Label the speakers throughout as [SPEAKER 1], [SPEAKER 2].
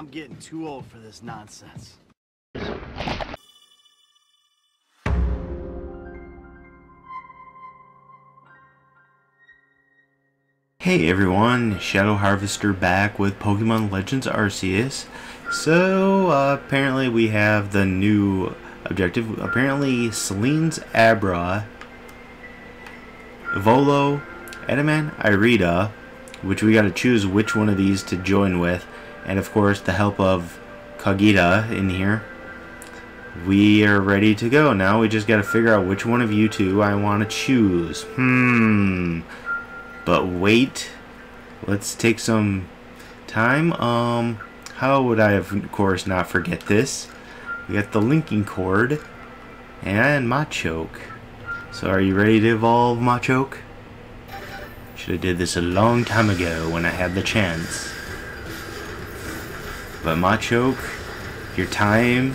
[SPEAKER 1] I'm getting too old for this nonsense.
[SPEAKER 2] Hey everyone, Shadow Harvester back with Pokemon Legends Arceus. So, uh, apparently we have the new objective. Apparently, Celine's Abra, Volo, Adaman, Irida, which we gotta choose which one of these to join with, and of course the help of Cogita in here. We are ready to go. Now we just gotta figure out which one of you two I want to choose. Hmm. But wait, let's take some time. Um, how would I, of course, not forget this? We got the linking cord and Machoke. So are you ready to evolve Machoke? Should have did this a long time ago when I had the chance. But Machoke, your time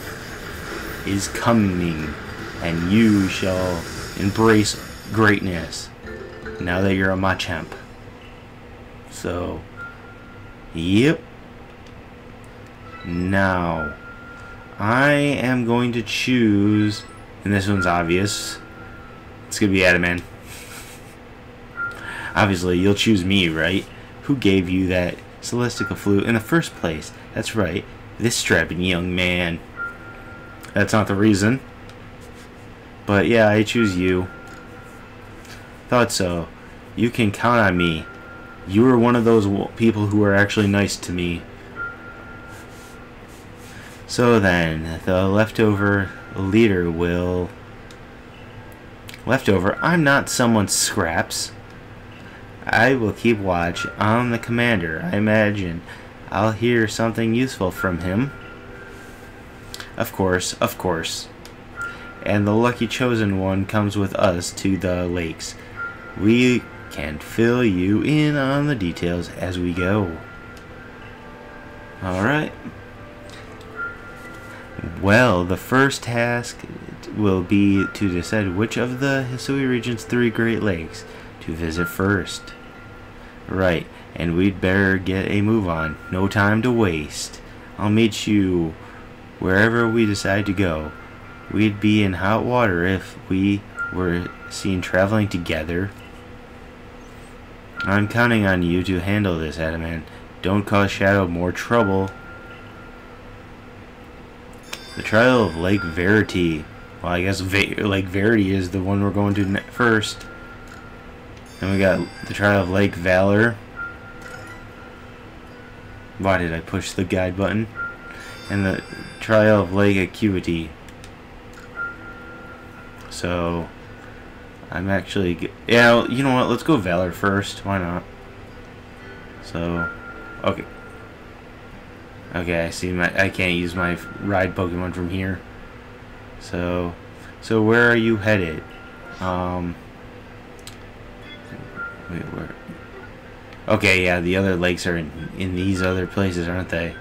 [SPEAKER 2] is coming and you shall embrace greatness now that you're a Machamp. So, yep. Now, I am going to choose, and this one's obvious. It's gonna be Adamant. Obviously, you'll choose me, right? Who gave you that Celestica flute in the first place? That's right, this strapping young man. That's not the reason. But yeah, I choose you. Thought so. You can count on me. You were one of those people who were actually nice to me. So then, the leftover leader will... Leftover, I'm not someone's scraps. I will keep watch on the commander. I imagine I'll hear something useful from him. Of course, of course. And the lucky chosen one comes with us to the lakes. We can fill you in on the details as we go. Alright. Well, the first task will be to decide which of the Hisui region's three Great Lakes to visit first. Right, and we'd better get a move on. No time to waste. I'll meet you wherever we decide to go. We'd be in hot water if we were seen traveling together. I'm counting on you to handle this, Adaman. Don't cause Shadow more trouble. The trial of Lake Verity. Well, I guess Va Lake Verity is the one we're going to first. Then we got the trial of Lake Valor. Why did I push the guide button? And the trial of Lake Acuity. So, I'm actually... Yeah, you know what? Let's go Valor first. Why not? So, okay. Okay, I see my... I can't use my ride Pokemon from here. So, so where are you headed? Um... Wait, where... Okay, yeah, the other lakes are in, in these other places, aren't they?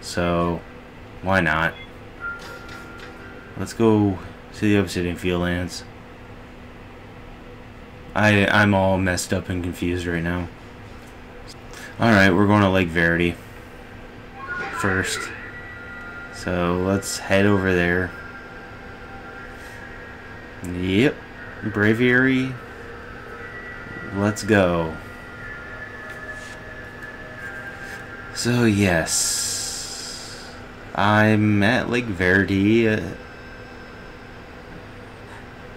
[SPEAKER 2] So, why not? Let's go to the Obsidian Field Lands. I, I'm all messed up and confused right now. Alright, we're going to Lake Verity first. So let's head over there. Yep. Braviary. Let's go. So yes. I'm at Lake Verity. Uh,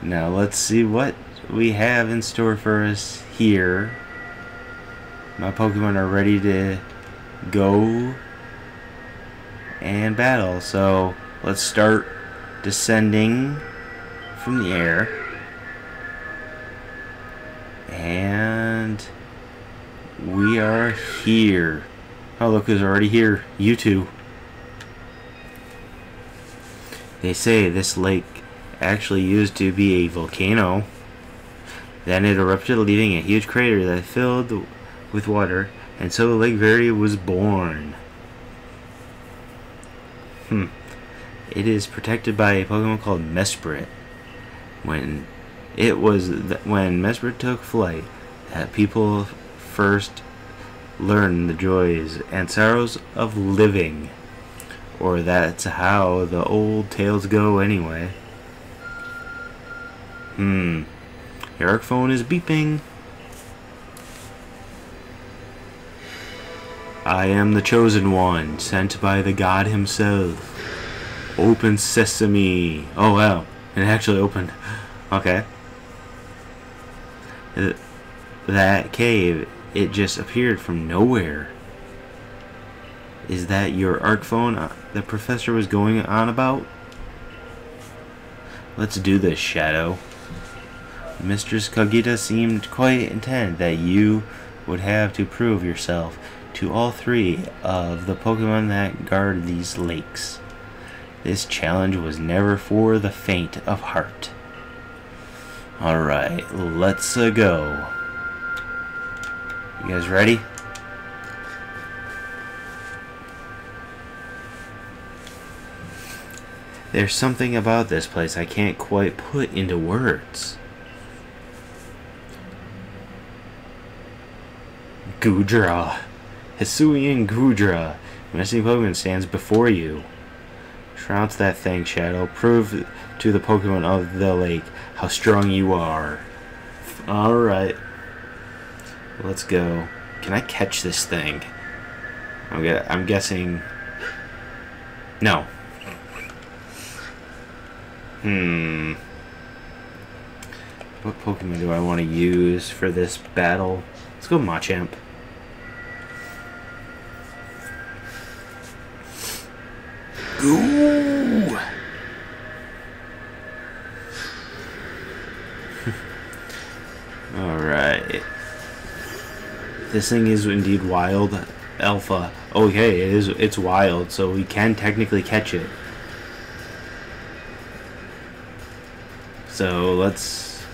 [SPEAKER 2] now let's see what we have in store for us here. My Pokemon are ready to go and battle. So let's start descending from the air. And we are here. Oh, look who's already here. You two. They say this lake actually used to be a volcano. Then it erupted, leaving a huge crater that filled with water, and so Lake Verity was born. Hmm. It is protected by a Pokemon called Mesprit. When it was when Mesprit took flight that people first learned the joys and sorrows of living. Or that's how the old tales go anyway. Hmm. Your phone is beeping. I am the chosen one, sent by the god himself. Open sesame. Oh wow, it actually opened. Okay. That cave, it just appeared from nowhere. Is that your arc phone uh, the professor was going on about? Let's do this, Shadow. Mistress Cogita seemed quite intent that you would have to prove yourself to all three of the Pokemon that guard these lakes. This challenge was never for the faint of heart. Alright, let's uh, go. You guys ready? There's something about this place I can't quite put into words. Goodra. Hisuian Goodra. Missing Pokemon stands before you. Trounce that thing, Shadow. Prove to the Pokemon of the lake how strong you are. Alright. Let's go. Can I catch this thing? I'm, I'm guessing... No. Hmm. What Pokemon do I want to use for this battle? Let's go Machamp. Ooh. This thing is indeed wild alpha. Oh, okay, it is it's wild, so we can technically catch it. So let's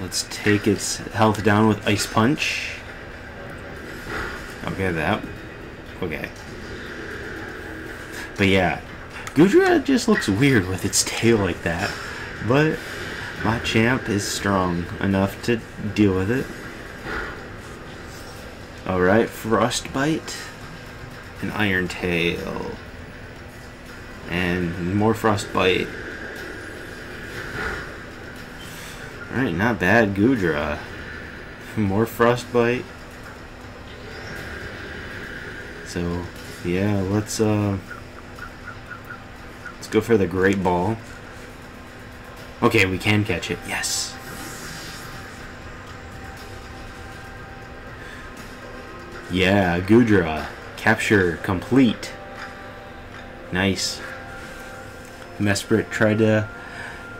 [SPEAKER 2] let's take its health down with ice punch. Okay, that okay. But yeah, Goodra just looks weird with its tail like that. But Machamp is strong enough to deal with it. Alright, Frostbite. An Iron Tail. And more Frostbite. Alright, not bad, Goodra. More Frostbite. So, yeah, let's, uh Let's go for the Great Ball. Okay, we can catch it. Yes. Yeah, Goodra. Capture complete. Nice. Mesprit tried to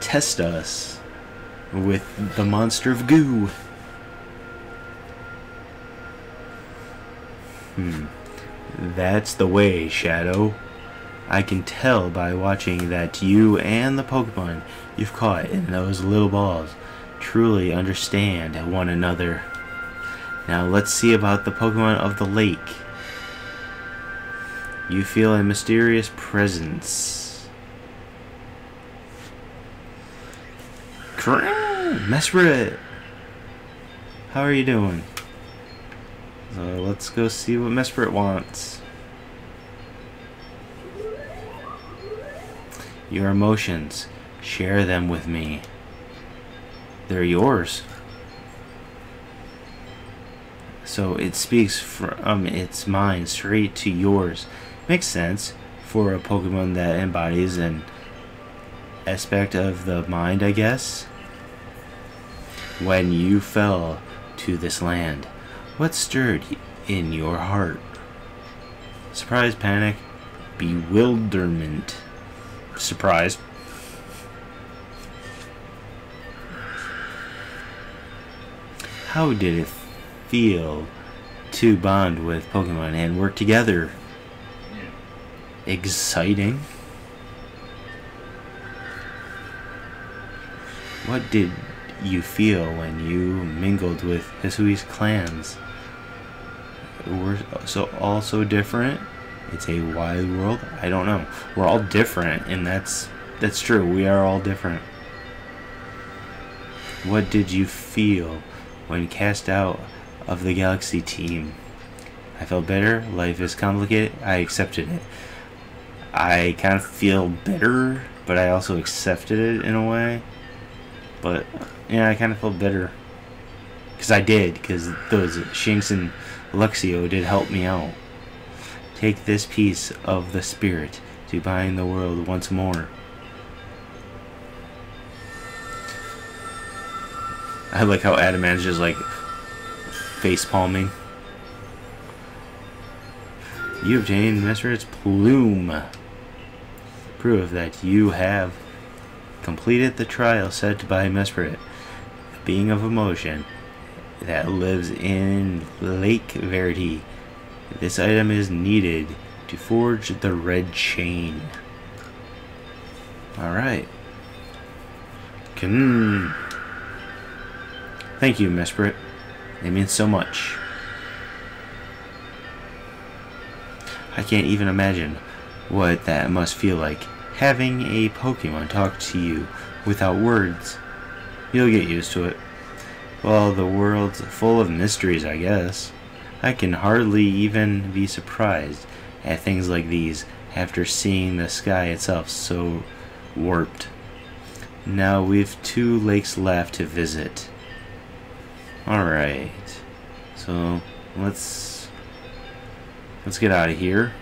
[SPEAKER 2] test us with the monster of goo. Hmm. That's the way, Shadow. I can tell by watching that you and the Pokemon you've caught in those little balls truly understand one another. Now let's see about the Pokemon of the lake. You feel a mysterious presence. Mesprit! How are you doing? So let's go see what Mesprit wants. Your emotions, share them with me. They're yours. So it speaks from um, its mind straight to yours. Makes sense for a Pokemon that embodies an aspect of the mind, I guess. When you fell to this land, what stirred in your heart? Surprise, panic, bewilderment Surprise. How did it feel to bond with Pokemon and work together? Exciting. What did you feel when you mingled with Hisui's clans? We're so all so different it's a wide world. I don't know. We're all different, and that's that's true. We are all different. What did you feel when cast out of the Galaxy team? I felt better. Life is complicated. I accepted it. I kind of feel bitter, but I also accepted it in a way. But yeah, I kind of feel bitter because I did because those Shinx and Luxio did help me out. Take this piece of the spirit to bind the world once more. I like how Adamant's just like face palming. You obtained Mesmerit's plume. Proof that you have completed the trial set by Mesmerit, a being of emotion that lives in Lake Verity. This item is needed to forge the red chain. Alright. Can hmm. Thank you, Mesprit. It means so much. I can't even imagine what that must feel like. Having a Pokemon talk to you without words. You'll get used to it. Well, the world's full of mysteries, I guess. I can hardly even be surprised at things like these after seeing the sky itself so warped. Now we've two lakes left to visit. Alright. So let's let's get out of here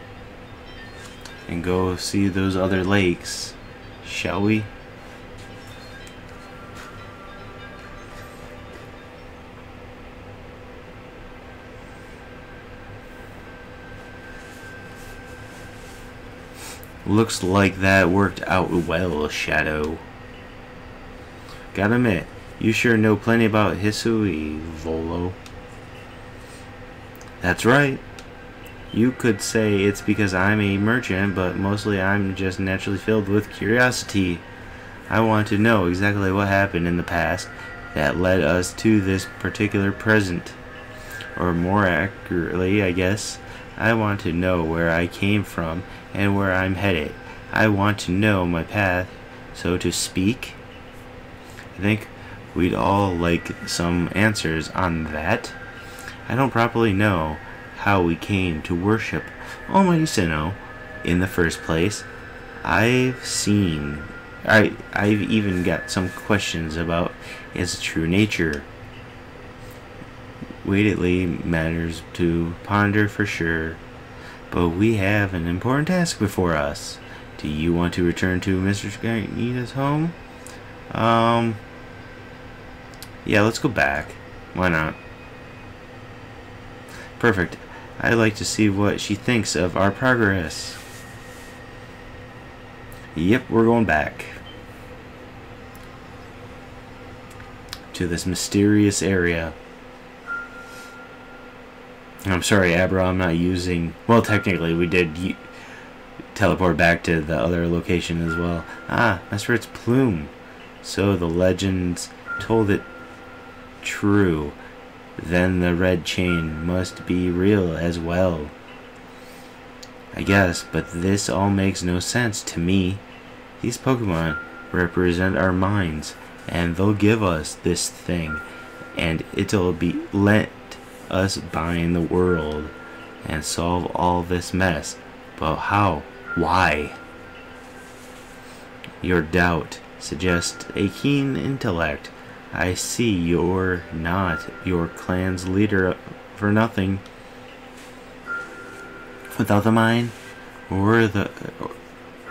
[SPEAKER 2] and go see those other lakes, shall we? Looks like that worked out well, Shadow. Gotta admit, you sure know plenty about Hisui, Volo. That's right. You could say it's because I'm a merchant, but mostly I'm just naturally filled with curiosity. I want to know exactly what happened in the past that led us to this particular present. Or more accurately, I guess, I want to know where I came from and where I'm headed. I want to know my path, so to speak. I think We'd all like some answers on that. I don't properly know how we came to worship Almighty Sinnoh in the first place. I've seen I I've even got some questions about its true nature. Waitedly matters to ponder for sure, but we have an important task before us. Do you want to return to Mistress Cogita's home? Um, yeah, let's go back. Why not? Perfect. I'd like to see what she thinks of our progress. Yep, we're going back. To this mysterious area. I'm sorry, Abra, I'm not using... Well, technically, we did teleport back to the other location as well. Ah, that's where it's Plume. So the legends told it true, then the red chain must be real as well. I guess, but this all makes no sense to me. These Pokemon represent our minds, and they'll give us this thing, and it'll be let us bind the world and solve all this mess. But how? Why? Your doubt suggests a keen intellect I see you're not your clan's leader for nothing. Without the mine, or the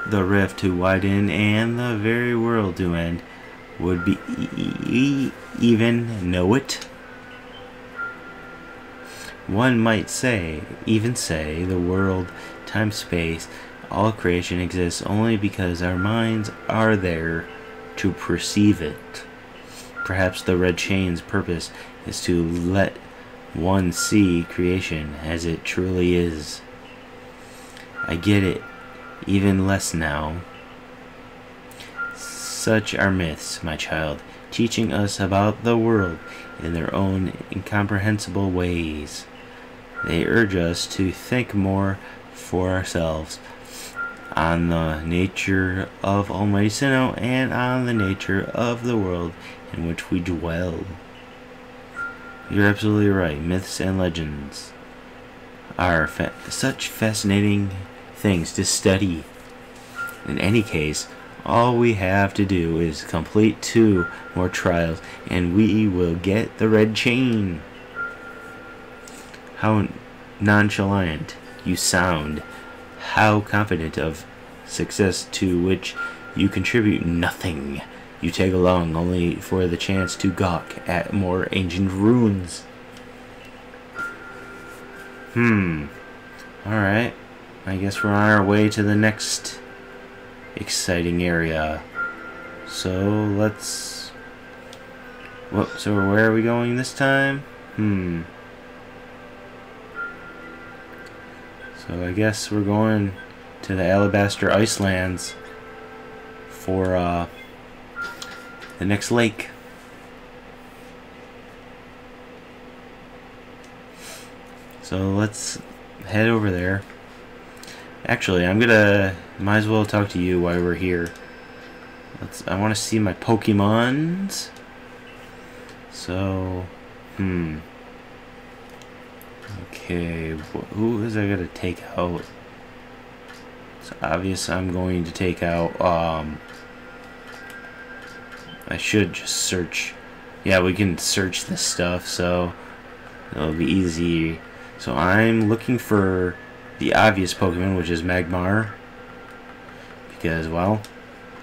[SPEAKER 2] the rift to widen and the very world to end, would be e even know it? One might say, even say, the world, time, space, all creation exists only because our minds are there to perceive it. Perhaps the red chain's purpose is to let one see creation as it truly is. I get it, even less now. Such are myths, my child, teaching us about the world in their own incomprehensible ways. They urge us to think more for ourselves on the nature of Almighty Sinnoh and on the nature of the world in which we dwell. You're absolutely right. Myths and legends are fa such fascinating things to study In any case, all we have to do is complete two more trials and we will get the red chain. How nonchalant you sound. How confident of success to which you contribute nothing. You tag along only for the chance to gawk at more ancient ruins. Hmm. Alright. I guess we're on our way to the next exciting area. So let's... What, so where are we going this time? Hmm. So I guess we're going to the Alabaster Icelands for uh, the next lake. So let's head over there. Actually, I'm gonna might as well talk to you while we're here. Let's. I want to see my Pokemons. So, hmm. Okay, who is I gonna take out? It's obvious I'm going to take out. Um, I should just search. Yeah, we can search this stuff, so it'll be easy. So I'm looking for the obvious Pokemon, which is Magmar. Because, well,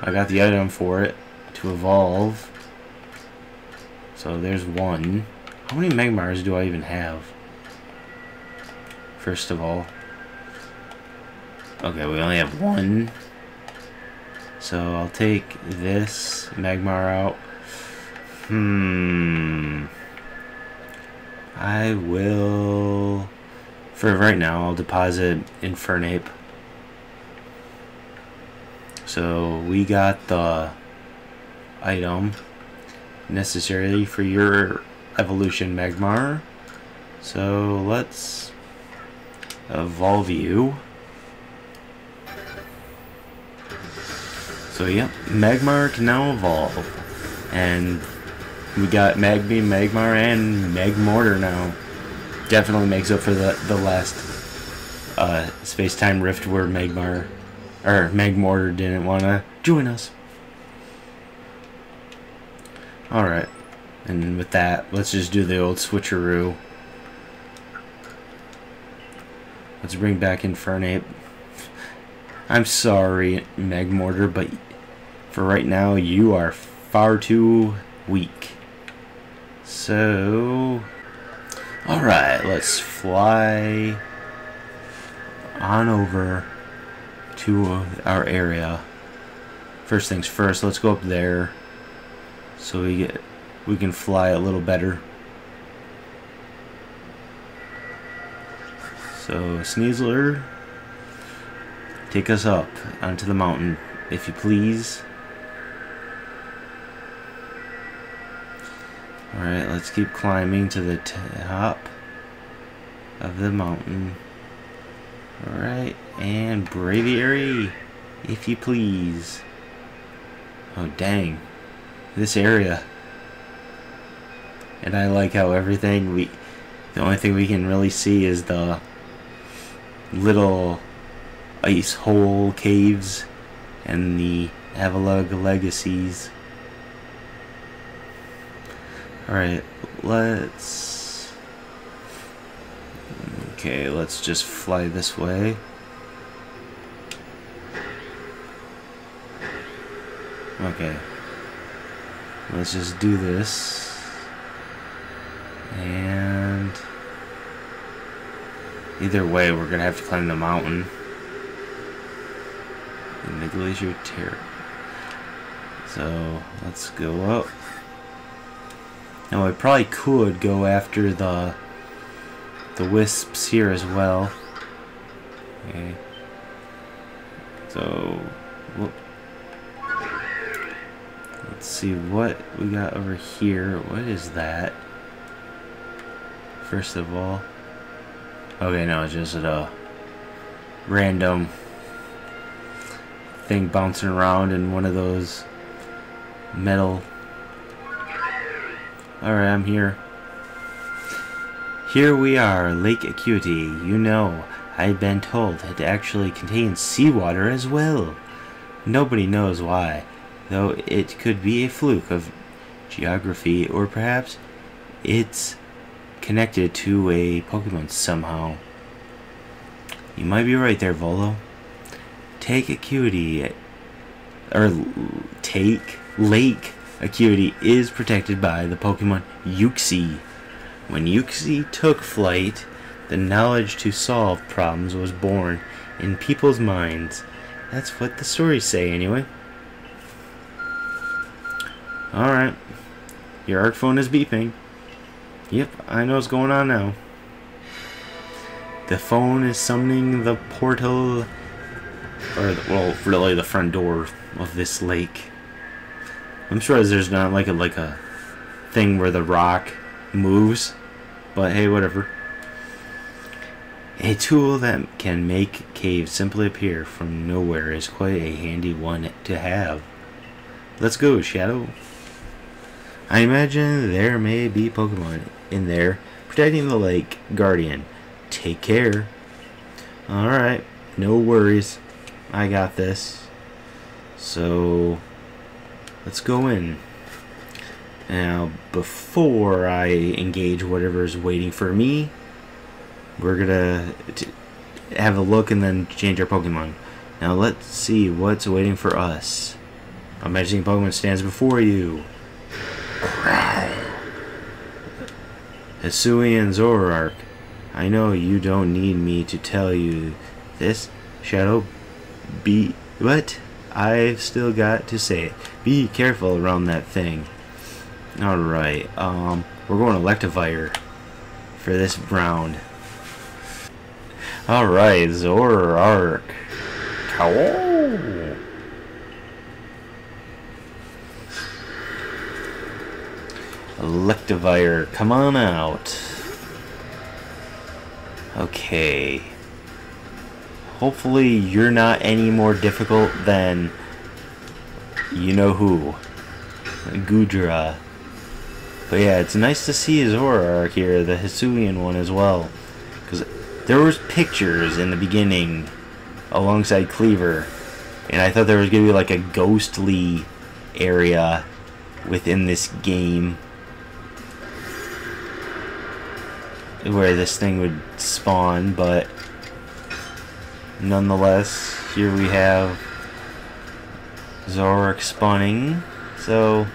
[SPEAKER 2] I got the item for it to evolve. So there's one. How many Magmars do I even have? First of all. Okay, we only have one. So I'll take this Magmar out. Hmm. I will... For right now, I'll deposit Infernape. So we got the item necessary for your evolution Magmar. So let's evolve you. So yep, Magmar can now evolve. And we got Magby, Magmar, and Magmortar now. Definitely makes up for the, the last uh, space-time rift where Magmar, or Magmortar didn't want to join us. Alright. And with that, let's just do the old switcheroo. Let's bring back Infernape. I'm sorry, Magmortar, but for right now, you are far too weak. So, alright, let's fly on over to our area. First things first, let's go up there so we get we can fly a little better. So, Sneasler, take us up onto the mountain, if you please. Alright, let's keep climbing to the top of the mountain. Alright, and braviary, if you please. Oh, dang. This area. And I like how everything we... The only thing we can really see is the little ice hole caves and the Avalugg legacies. Alright, let's... Okay, let's just fly this way. Okay. Let's just do this. And... Either way, we're gonna have to climb the mountain. In the Glacier Terrace. So, let's go up. Now I probably could go after the the wisps here as well. Okay. So, whoop. let's see what we got over here. What is that? First of all. Okay, no, it's just a random thing bouncing around in one of those metal Alright, I'm here. Here we are, Lake Acuity. You know, I've been told it actually contains seawater as well. Nobody knows why, though it could be a fluke of geography or perhaps it's connected to a Pokemon somehow. You might be right there, Volo. Take Acuity, or take Lake Acuity is protected by the Pokemon Uxie. When Uxie took flight, the knowledge to solve problems was born in people's minds. That's what the stories say, anyway. Alright. Your ARC phone is beeping. Yep, I know what's going on now. The phone is summoning the portal, or, well, really the front door of this lake. I'm sure there's not like a, like a thing where the rock moves, but hey, whatever. A tool that can make caves simply appear from nowhere is quite a handy one to have. Let's go, Shadow. I imagine there may be Pokemon in there protecting the lake guardian. Take care. Alright, no worries. I got this. So, let's go in. Now, before I engage whatever's waiting for me, we're gonna have a look and then change our Pokemon. Now, let's see what's waiting for us. A Amazing Pokemon stands before you. Hisuian Zoroark. I know you don't need me to tell you this. Shadow, be... What? I've still got to say it. Be careful around that thing. Alright, um, we're going Electivire for this round. Alright, Zoroark. Cow. Electivire, come on out. Okay. Hopefully you're not any more difficult than you know who. Goodra. But yeah, it's nice to see Zoroark here, the Hisuian one as well. Because there was pictures in the beginning alongside Kleavor. And I thought there was going to be like a ghostly area within this game where this thing would spawn, but nonetheless, here we have Zoroark spawning, so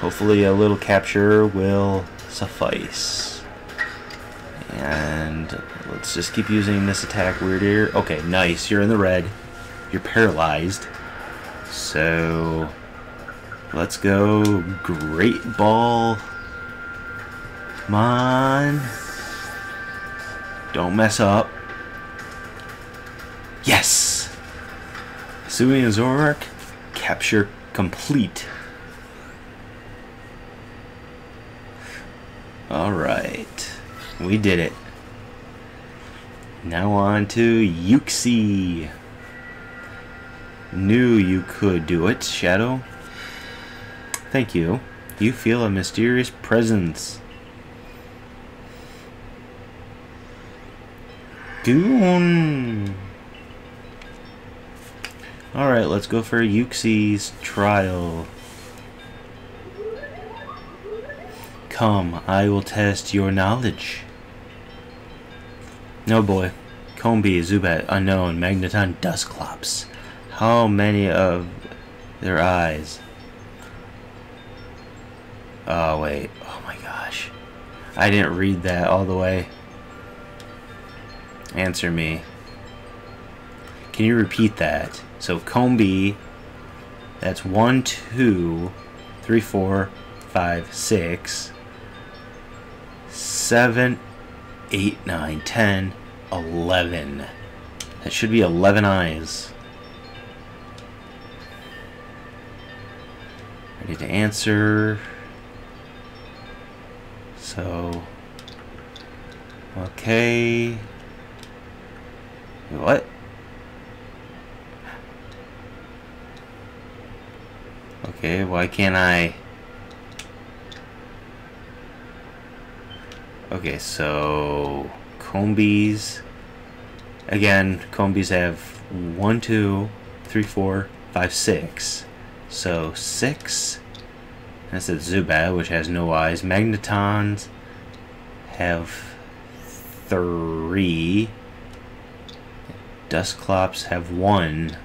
[SPEAKER 2] hopefully a little capture will suffice. And let's just keep using this attack weird here. Okay, nice, you're in the red. You're paralyzed. So, let's go Great Ball Come on. Don't mess up. Yes! Hisuian Zoroark, capture complete. Alright. We did it. Now on to Uxie. Knew you could do it, Shadow. Thank you. You feel a mysterious presence. Goon. Alright, let's go for Uxie's trial. Come, I will test your knowledge. No boy. Combee, Zubat, Unknown, Magneton, Dusclops. How many of their eyes? Oh, wait. Oh my gosh. I didn't read that all the way. Answer me. Can you repeat that? So Combee, that's one, two, three, four, five, six, seven, eight, nine, ten, eleven. That should be 11 eyes. Ready to answer. So, okay. What? Okay, why can't I... Okay, so... Combees... Again, Combees have one, two, three, four, five, six. So six. That's a Zubat, which has no eyes. Magnetons have three. Dusclops have one.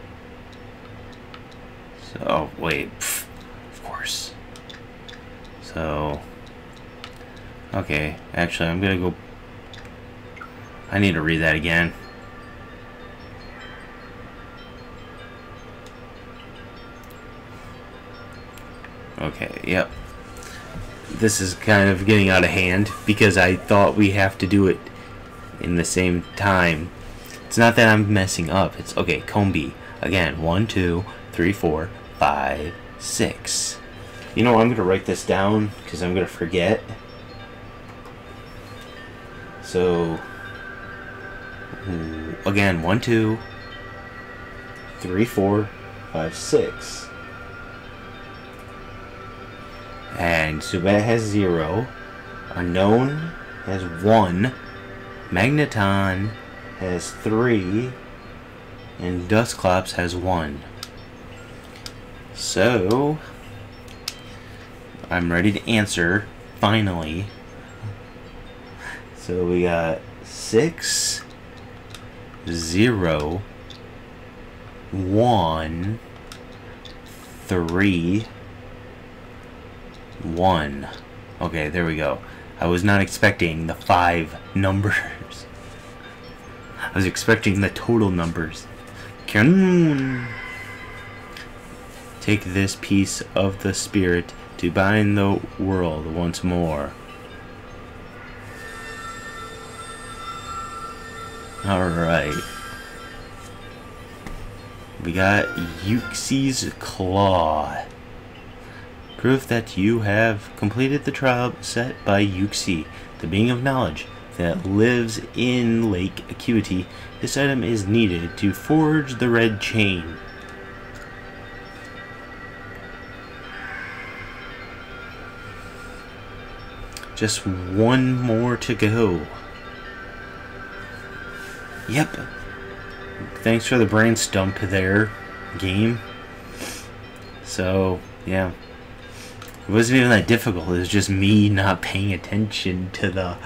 [SPEAKER 2] So, oh, wait. So, okay. Actually, I'm gonna go. I need to read that again. Okay, yep. This is kind of getting out of hand because I thought we have to do it in the same time. It's not that I'm messing up. It's okay, Combee. Again, one, two, three, four, five, six. You know, I'm going to write this down because I'm going to forget. So, again, one, two, three, four, five, six. And Zubat has zero. Unknown has one. Magneton has three. And Dusclops has one. So, I'm ready to answer, finally. So we got six, zero, one, three, one. Okay, there we go. I was not expecting the five numbers. I was expecting the total numbers. Can take this piece of the spirit to bind the world once more. Alright. We got Uxie's Claw. Proof that you have completed the trial set by Uxie, the being of knowledge that lives in Lake Acuity. This item is needed to forge the red chain. Just one more to go. Yep. Thanks for the brain stump there, game. So, yeah. It wasn't even that difficult. It was just me not paying attention to the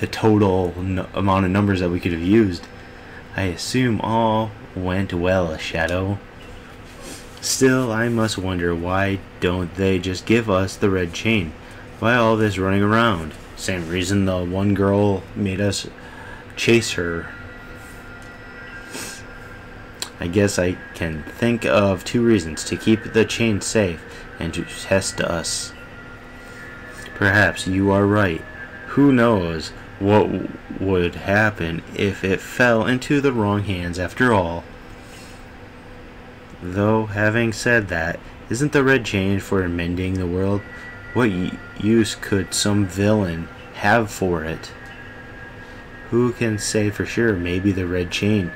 [SPEAKER 2] the total amount of numbers that we could have used. I assume all went well, Shadow. Still, I must wonder why don't they just give us the red chain? Why all this running around? Same reason the one girl made us chase her I guess I can think of two reasons to keep the chain safe and to test us. Perhaps you are right. Who knows what would happen if it fell into the wrong hands after all? Though, having said that, isn't the red chain for mending the world? What use could some villain have for it? Who can say for sure? Maybe the red chain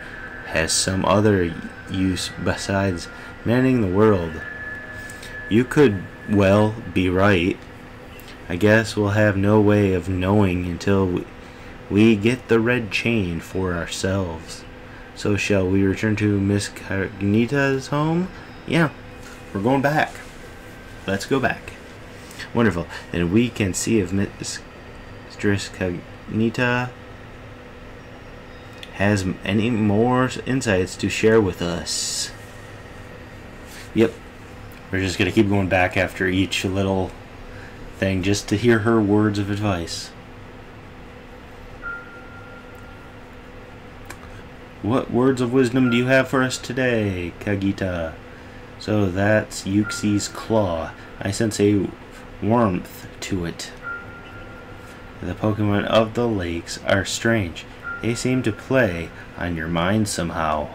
[SPEAKER 2] has some other use besides manning the world. You could, well, be right. I guess we'll have no way of knowing until we, we get the red chain for ourselves. So shall we return to Miss Cogita's home? Yeah, we're going back. Let's go back. Wonderful. And we can see if Miss Cogita has any more insights to share with us. Yep. We're just going to keep going back after each little thing just to hear her words of advice. What words of wisdom do you have for us today, Cogita? So that's Uxie's claw. I sense a warmth to it. The Pokemon of the lakes are strange. They seem to play on your mind somehow.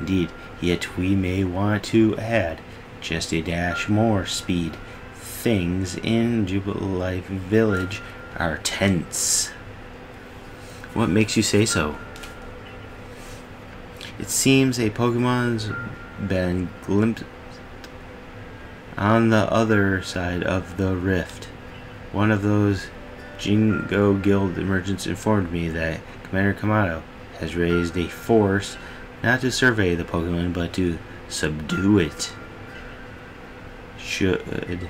[SPEAKER 2] Indeed, yet we may want to add just a dash more speed. Things in Jubilife Village are tense. What makes you say so? It seems a Pokemon's been glimpsed on the other side of the rift. One of those Ginkgo Guild emergents informed me that Commander Kamado has raised a force not to survey the Pokemon, but to subdue it. Should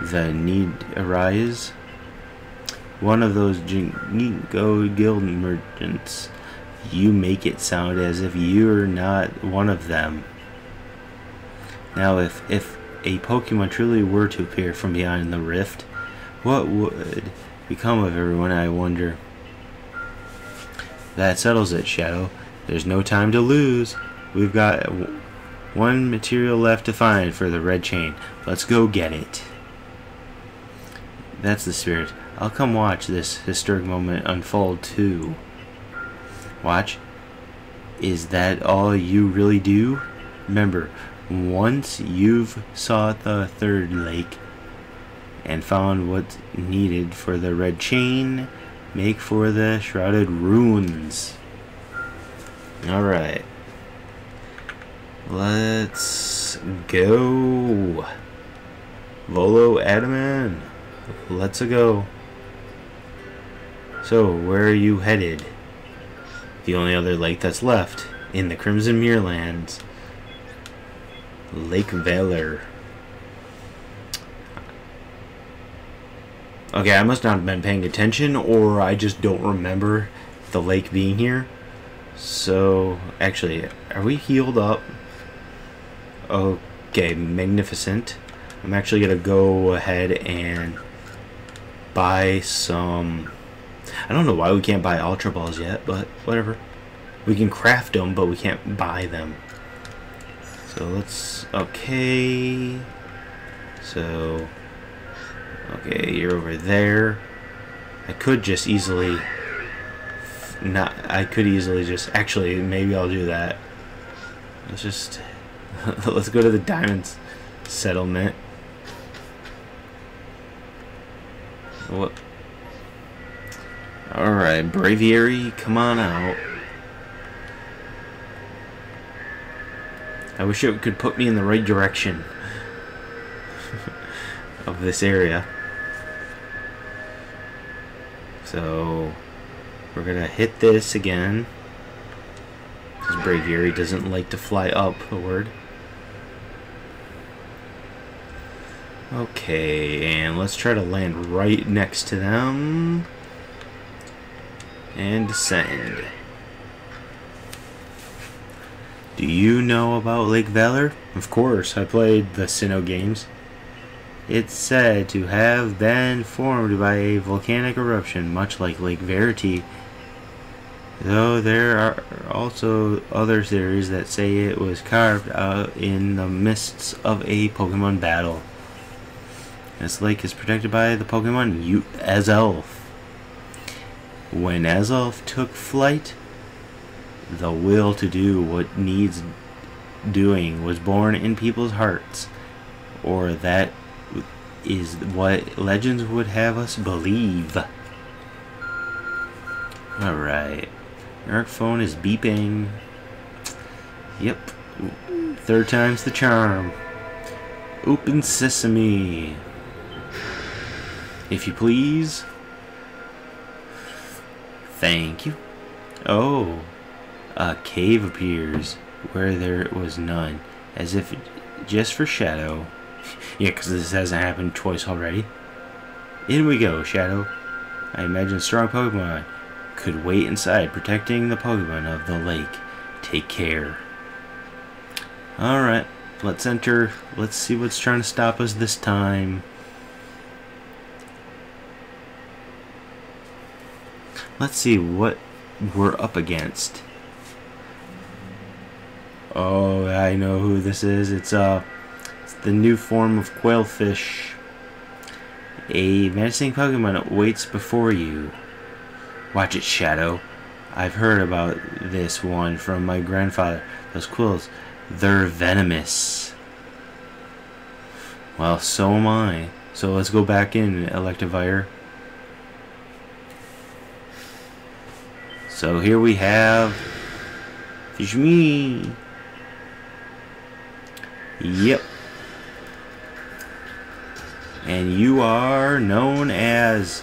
[SPEAKER 2] the need arise, one of those Ginkgo Guild merchants, you make it sound as if you're not one of them. Now, if, if a Pokemon truly were to appear from behind the rift, what would become of everyone, I wonder? That settles it, Shadow. There's no time to lose. We've got one material left to find for the red chain. Let's go get it. That's the spirit. I'll come watch this historic moment unfold too. Watch? Is that all you really do? Remember, once you've sought the third lake and found what's needed for the red chain, make for the shrouded ruins. Alright. Let's go. Volo Adaman. Let's go. So, where are you headed? The only other lake that's left in the Crimson Mirelands. Lake Valor. Okay, I must not have been paying attention, or I just don't remember the lake being here. So, actually, are we healed up? Okay, magnificent. I'm actually going to go ahead and buy some... I don't know why we can't buy Ultra Balls yet, but whatever. We can craft them, but we can't buy them. So let's, okay. So, okay, you're over there. I could just easily, not, I could easily just, actually, maybe I'll do that. Let's just, let's go to the diamonds settlement. What? Alright, Braviary, come on out. I wish it could put me in the right direction of this area. So, we're to hit this again. Because Braviary doesn't like to fly upward. Okay, and let's try to land right next to them. And descend. Do you know about Lake Valor? Of course, I played the Sinnoh games. It's said to have been formed by a volcanic eruption, much like Lake Verity. Though there are also other theories that say it was carved out in the mists of a Pokemon battle. This lake is protected by the Pokemon U Azelf. When Azelf took flight, the will to do what needs doing was born in people's hearts, or that is what legends would have us believe. Alright. Your phone is beeping. Yep. Third time's the charm. Open sesame. If you please. Thank you. Oh, a cave appears where there was none, as if just for Shadow. yeah, because this hasn't happened twice already. In we go, Shadow. I imagine strong Pokemon could wait inside, protecting the Pokemon of the lake. Take care. Alright, let's enter. Let's see what's trying to stop us this time. Let's see what we're up against. Oh, I know who this is. It's uh, it's the new form of Qwilfish. A menacing Pokemon waits before you. Watch it, Shadow. I've heard about this one from my grandfather. Those quills, they're venomous. Well, so am I. So let's go back in, Electivire. So here we have Fish me. Yep. And you are known as,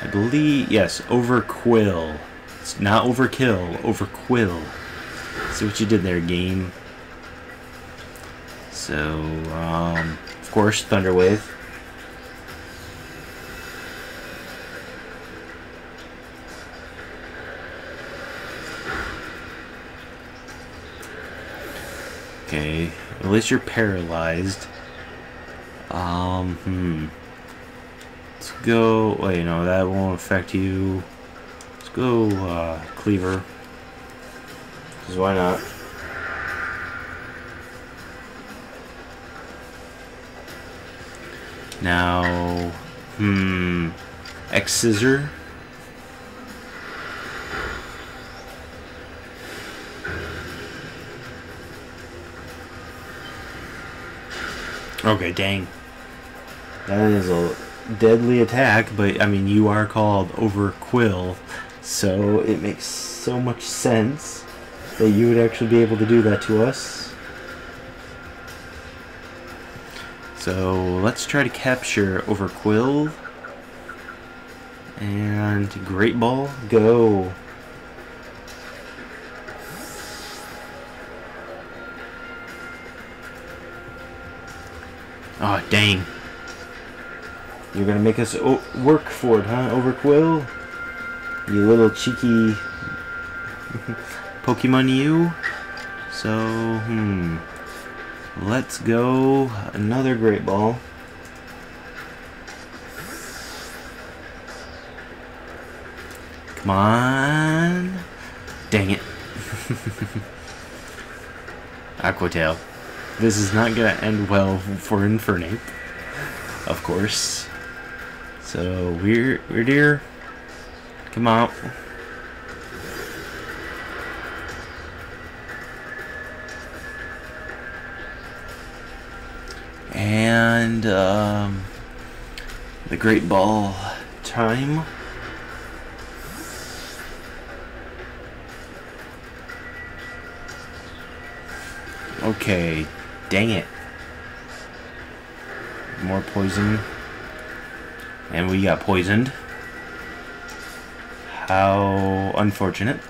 [SPEAKER 2] I believe, yes, Overqwil. It's not Overkill, Overqwil. See what you did there, game. So, um, of course, Thunder Okay, at least you're paralyzed. Um, hmm. Let's go. Wait, no, that won't affect you. Let's go, uh, Kleavor. Because why not? Now, hmm. X Okay, dang. That is a deadly attack, but I mean, you are called Overqwil, so it makes so much sense that you would actually be able to do that to us. So let's try to capture Overqwil. And Great Ball, go. Oh, dang. You're gonna make us work for it, huh, Overqwil? You little cheeky Pokemon you? So, hmm. Let's go another Great Ball. Come on. Dang it. Aqua Tail. This is not going to end well for Infernape, of course. So, we're, we're dear. Come out. And, um, the Great Ball time. Okay, Dang it. More poison. And we got poisoned. How unfortunate.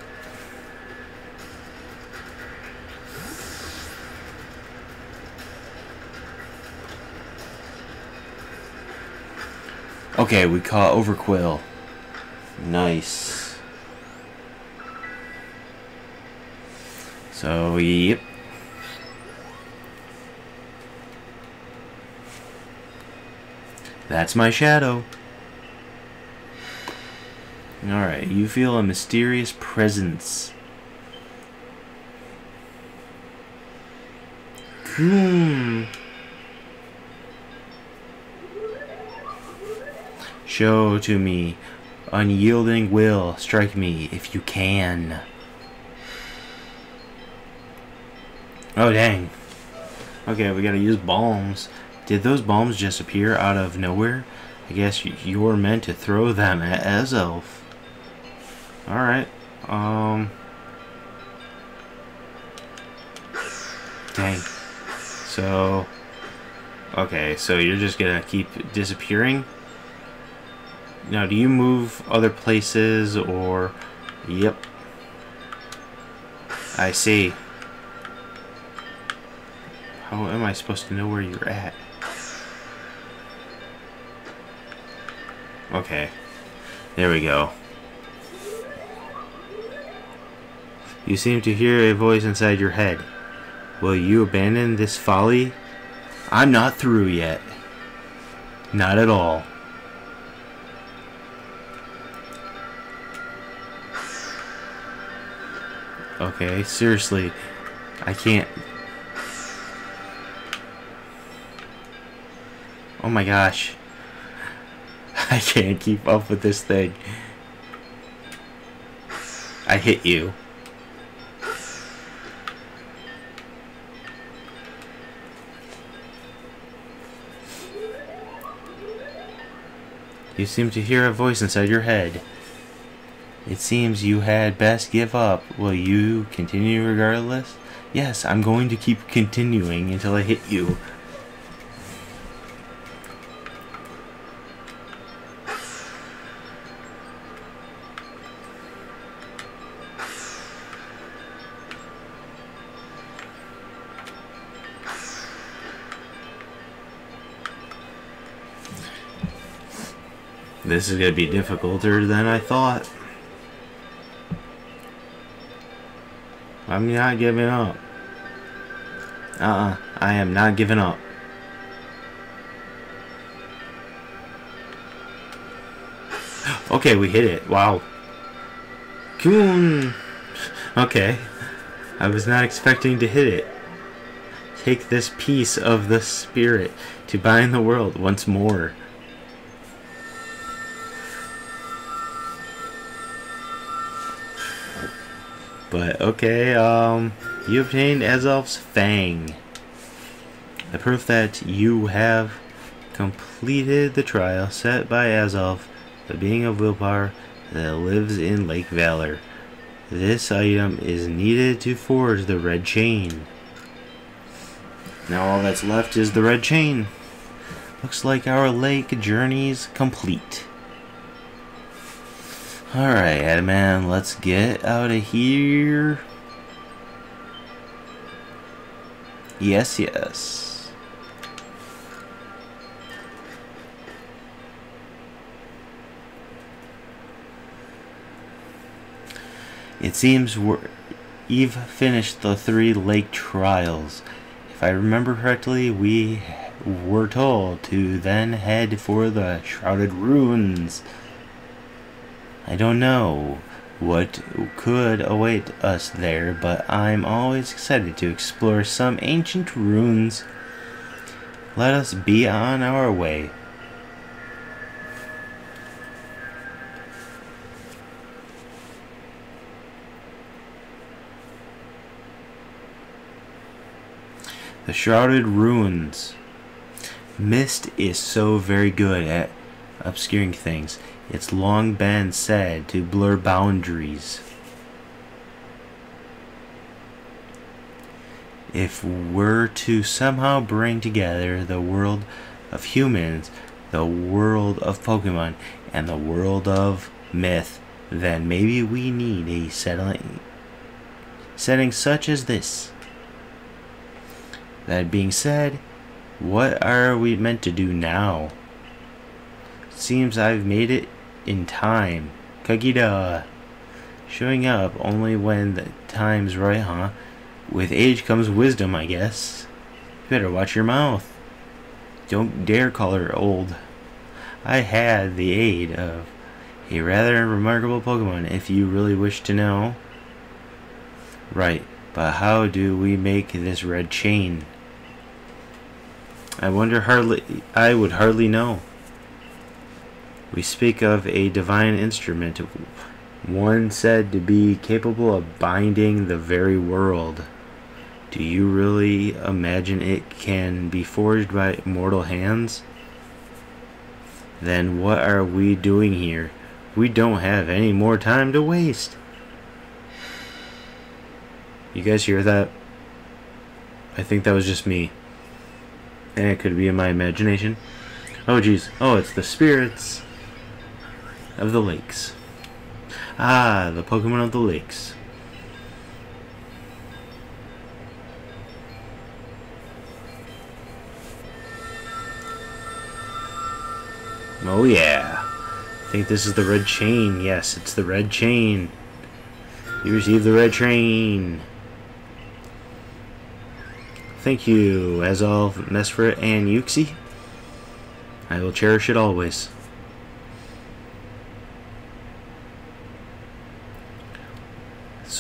[SPEAKER 2] Okay, we caught Overqwil. Nice. So, yep. That's my shadow. Alright, you feel a mysterious presence. Hmm. Show to me. Unyielding will. Strike me if you can. Oh, dang. Okay, we gotta use bombs. Did those bombs just appear out of nowhere? I guess you were meant to throw them at Azelf. Alright. Um. Dang. So. Okay, so you're just gonna keep disappearing? Now, do you move other places or... Yep. I see. How am I supposed to know where you're at? Okay. There we go. You seem to hear a voice inside your head. Will you abandon this folly? I'm not through yet. Not at all. Okay, seriously. I can't... Oh my gosh. I can't keep up with this thing. I hit you. You seem to hear a voice inside your head. It seems you had best give up. Will you continue regardless? Yes, I'm going to keep continuing until I hit you. This is going to be difficulter than I thought. I'm not giving up. Uh-uh. I am not giving up. Okay, we hit it. Wow. Coon. Okay. I was not expecting to hit it. Take this piece of the spirit to bind the world once more. But okay, um, you obtained Azelf's Fang. The proof that you have completed the trial set by Azov, the being of willpower that lives in Lake Valor. This item is needed to forge the red chain. Now all that's left is the red chain. Looks like our lake journey's complete. Alright, Adaman, let's get out of here. Yes, yes. It seems we're, finished the three lake trials. If I remember correctly, we were told to then head for the Shrouded Ruins. I don't know what could await us there, but I'm always excited to explore some ancient ruins. Let us be on our way. The Shrouded Ruins. Mist is so very good at obscuring things. It's long been said to blur boundaries. If we're to somehow bring together the world of humans, the world of Pokemon, and the world of myth, then maybe we need a settling setting such as this. That being said, what are we meant to do now? Seems I've made it in time. Cogita! Showing up only when the time's right, huh? With age comes wisdom, I guess. You better watch your mouth. Don't dare call her old. I had the aid of a rather remarkable Pokemon, if you really wish to know. Right, but how do we make this red chain? I wonder hardly I would hardly know. We speak of a divine instrument, one said to be capable of binding the very world. Do you really imagine it can be forged by mortal hands? Then what are we doing here? We don't have any more time to waste. You guys hear that? I think that was just me. And it could be in my imagination. Oh jeez. Oh, it's the spirits of the lakes. Ah, the Pokemon of the lakes. Oh yeah. I think this is the red chain. Yes, it's the red chain. You received the red chain. Thank you, Azelf, Mesprit, and Uxie. I will cherish it always.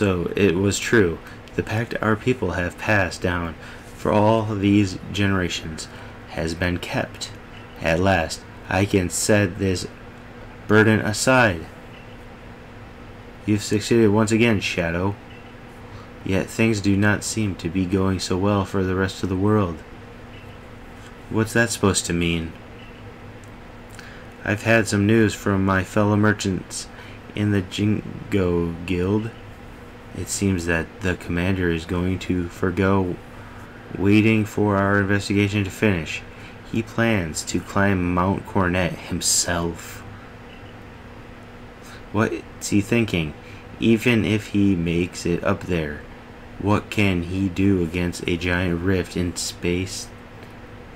[SPEAKER 2] So it was true. The pact our people have passed down for all these generations has been kept. At last, I can set this burden aside. You've succeeded once again, Shadow. Yet things do not seem to be going so well for the rest of the world. What's that supposed to mean? I've had some news from my fellow merchants in the Ginkgo Guild. It seems that the commander is going to forego waiting for our investigation to finish. He plans to climb Mount Coronet himself. What's he thinking? Even if he makes it up there, what can he do against a giant rift in space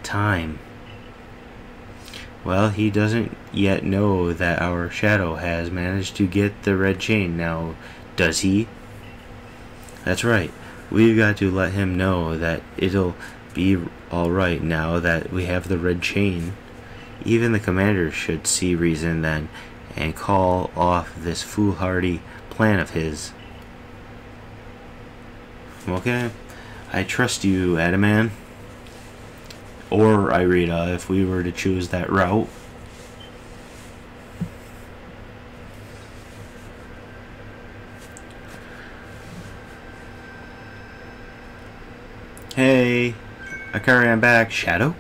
[SPEAKER 2] time? Well, he doesn't yet know that our shadow has managed to get the red chain now, does he? That's right. We've got to let him know that it'll be alright now that we have the red chain. Even the commander should see reason then and call off this foolhardy plan of his. Okay, I trust you, Adaman. Or Irida, if we were to choose that route. Hey, Akari, I'm back. Shadow?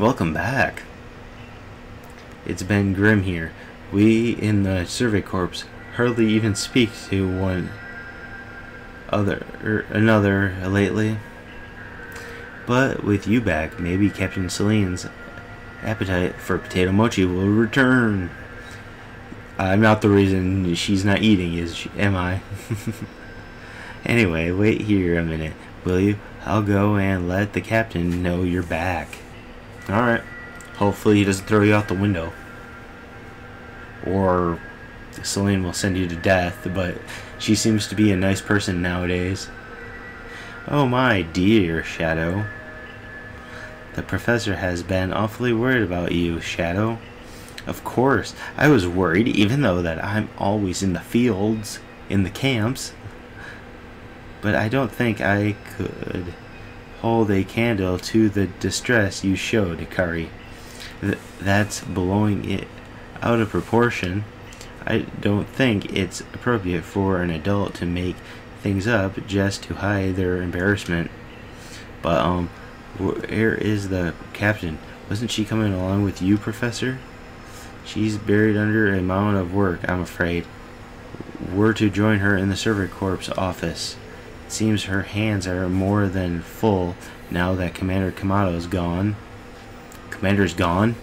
[SPEAKER 2] Welcome back. It's been grim here. We in the Survey Corps hardly even speak to one other er, another lately. But with you back, maybe Captain Cyllene's appetite for potato mochi will return. I'm not the reason she's not eating, is she, am I? anyway, wait here a minute, will you? I'll go and let the captain know you're back. Alright. Hopefully he doesn't throw you out the window. Or Cyllene will send you to death, but she seems to be a nice person nowadays. Oh my dear, Shadow. The professor has been awfully worried about you, Shadow. Of course, I was worried, even though that I'm always in the fields, in the camps. But I don't think I could hold a candle to the distress you showed, Akari. Th that's blowing it out of proportion. I don't think it's appropriate for an adult to make things up just to hide their embarrassment. But, um, where is the captain? Wasn't she coming along with you, Professor? She's buried under a mountain of work, I'm afraid. We're to join her in the Survey Corps office. Seems her hands are more than full now that Commander Kamado's gone. Commander's gone?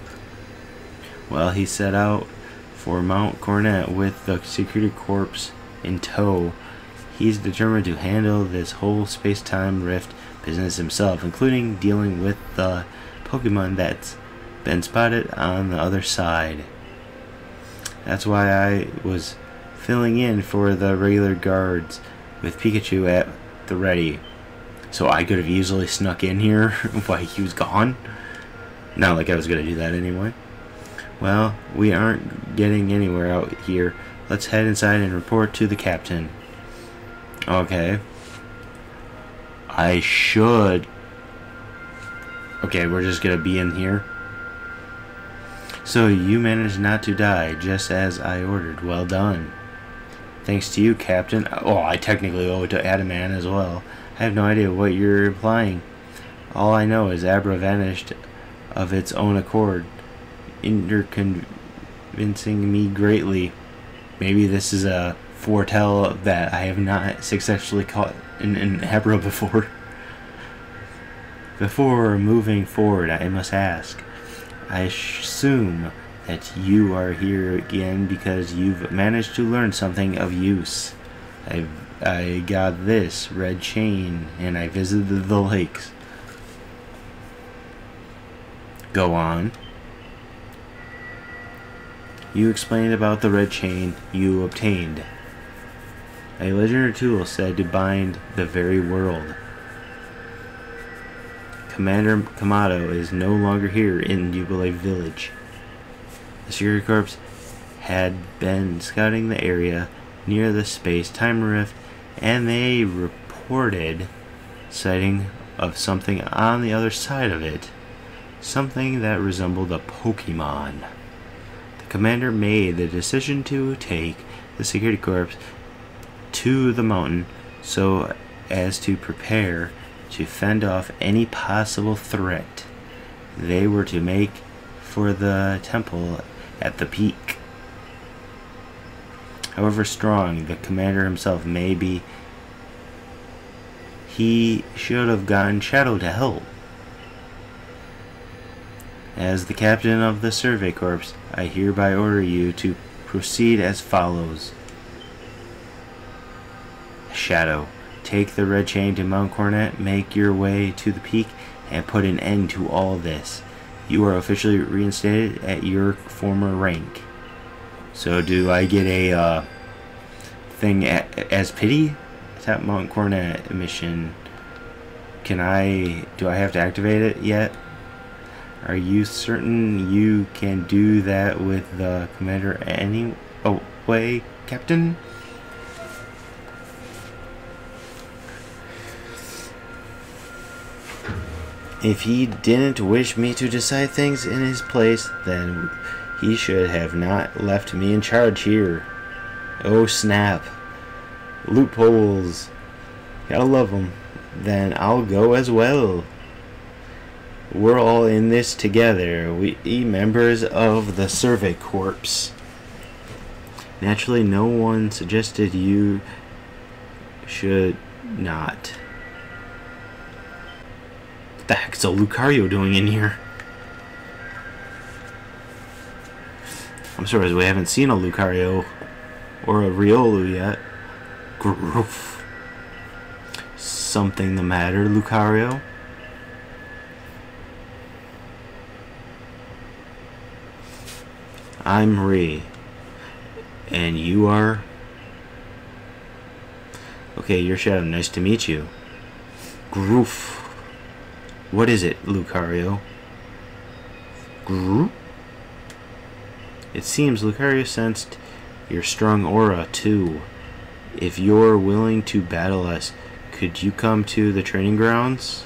[SPEAKER 2] Well, he set out for Mount Coronet with the Security Corps in tow. He's determined to handle this whole space-time rift business himself, including dealing with the Pokemon that's been spotted on the other side. That's why I was filling in for the regular guards with Pikachu at the ready. So I could have easily snuck in here while he was gone. Not like I was going to do that anyway. Well, we aren't getting anywhere out here. Let's head inside and report to the captain. Okay. I should... Okay, we're just going to be in here. So you managed not to die, just as I ordered. Well done. Thanks to you, Captain. Oh, I technically owe it to Adaman as well. I have no idea what you're implying. All I know is Abra vanished of its own accord, interconvincing me greatly. Maybe this is a foretell that I have not successfully caught in, in Abra before. Before moving forward, I must ask. I assume that you are here again because you've managed to learn something of use. I I got this red chain and I visited the lakes. Go on. You explained about the red chain you obtained. A legendary tool said to bind the very world. Commander Kamado is no longer here in Jubilee Village. The Security Corps had been scouting the area near the space-time rift and they reported sighting of something on the other side of it. Something that resembled a Pokemon. The commander made the decision to take the security corps to the mountain so as to prepare to fend off any possible threat. They were to make for the temple at the peak. However strong the commander himself may be, he should have gotten Shadow to help. As the captain of the Survey Corps, I hereby order you to proceed as follows. Shadow, take the red chain to Mount Coronet, make your way to the peak, and put an end to all this. You are officially reinstated at your former rank. So do I get a uh, thing a- as pity? Tap Mount Coronet mission. Can I, do I have to activate it yet? Are you certain you can do that with the commander any oh, way, Captain? If he didn't wish me to decide things in his place, then he should have not left me in charge here. Oh snap. Loopholes. Gotta love them. Then I'll go as well. We're all in this together. We members of the Survey Corps. Naturally, no one suggested you should not. The heck's a Lucario doing in here? I'm surprised we haven't seen a Lucario or a Riolu yet. Groof. Something the matter, Lucario? I'm Ree. And you are? Okay, you're Shadow. Nice to meet you. Groof. What is it, Lucario? Groof? It seems Lucario sensed your strong aura, too. If you're willing to battle us, could you come to the training grounds?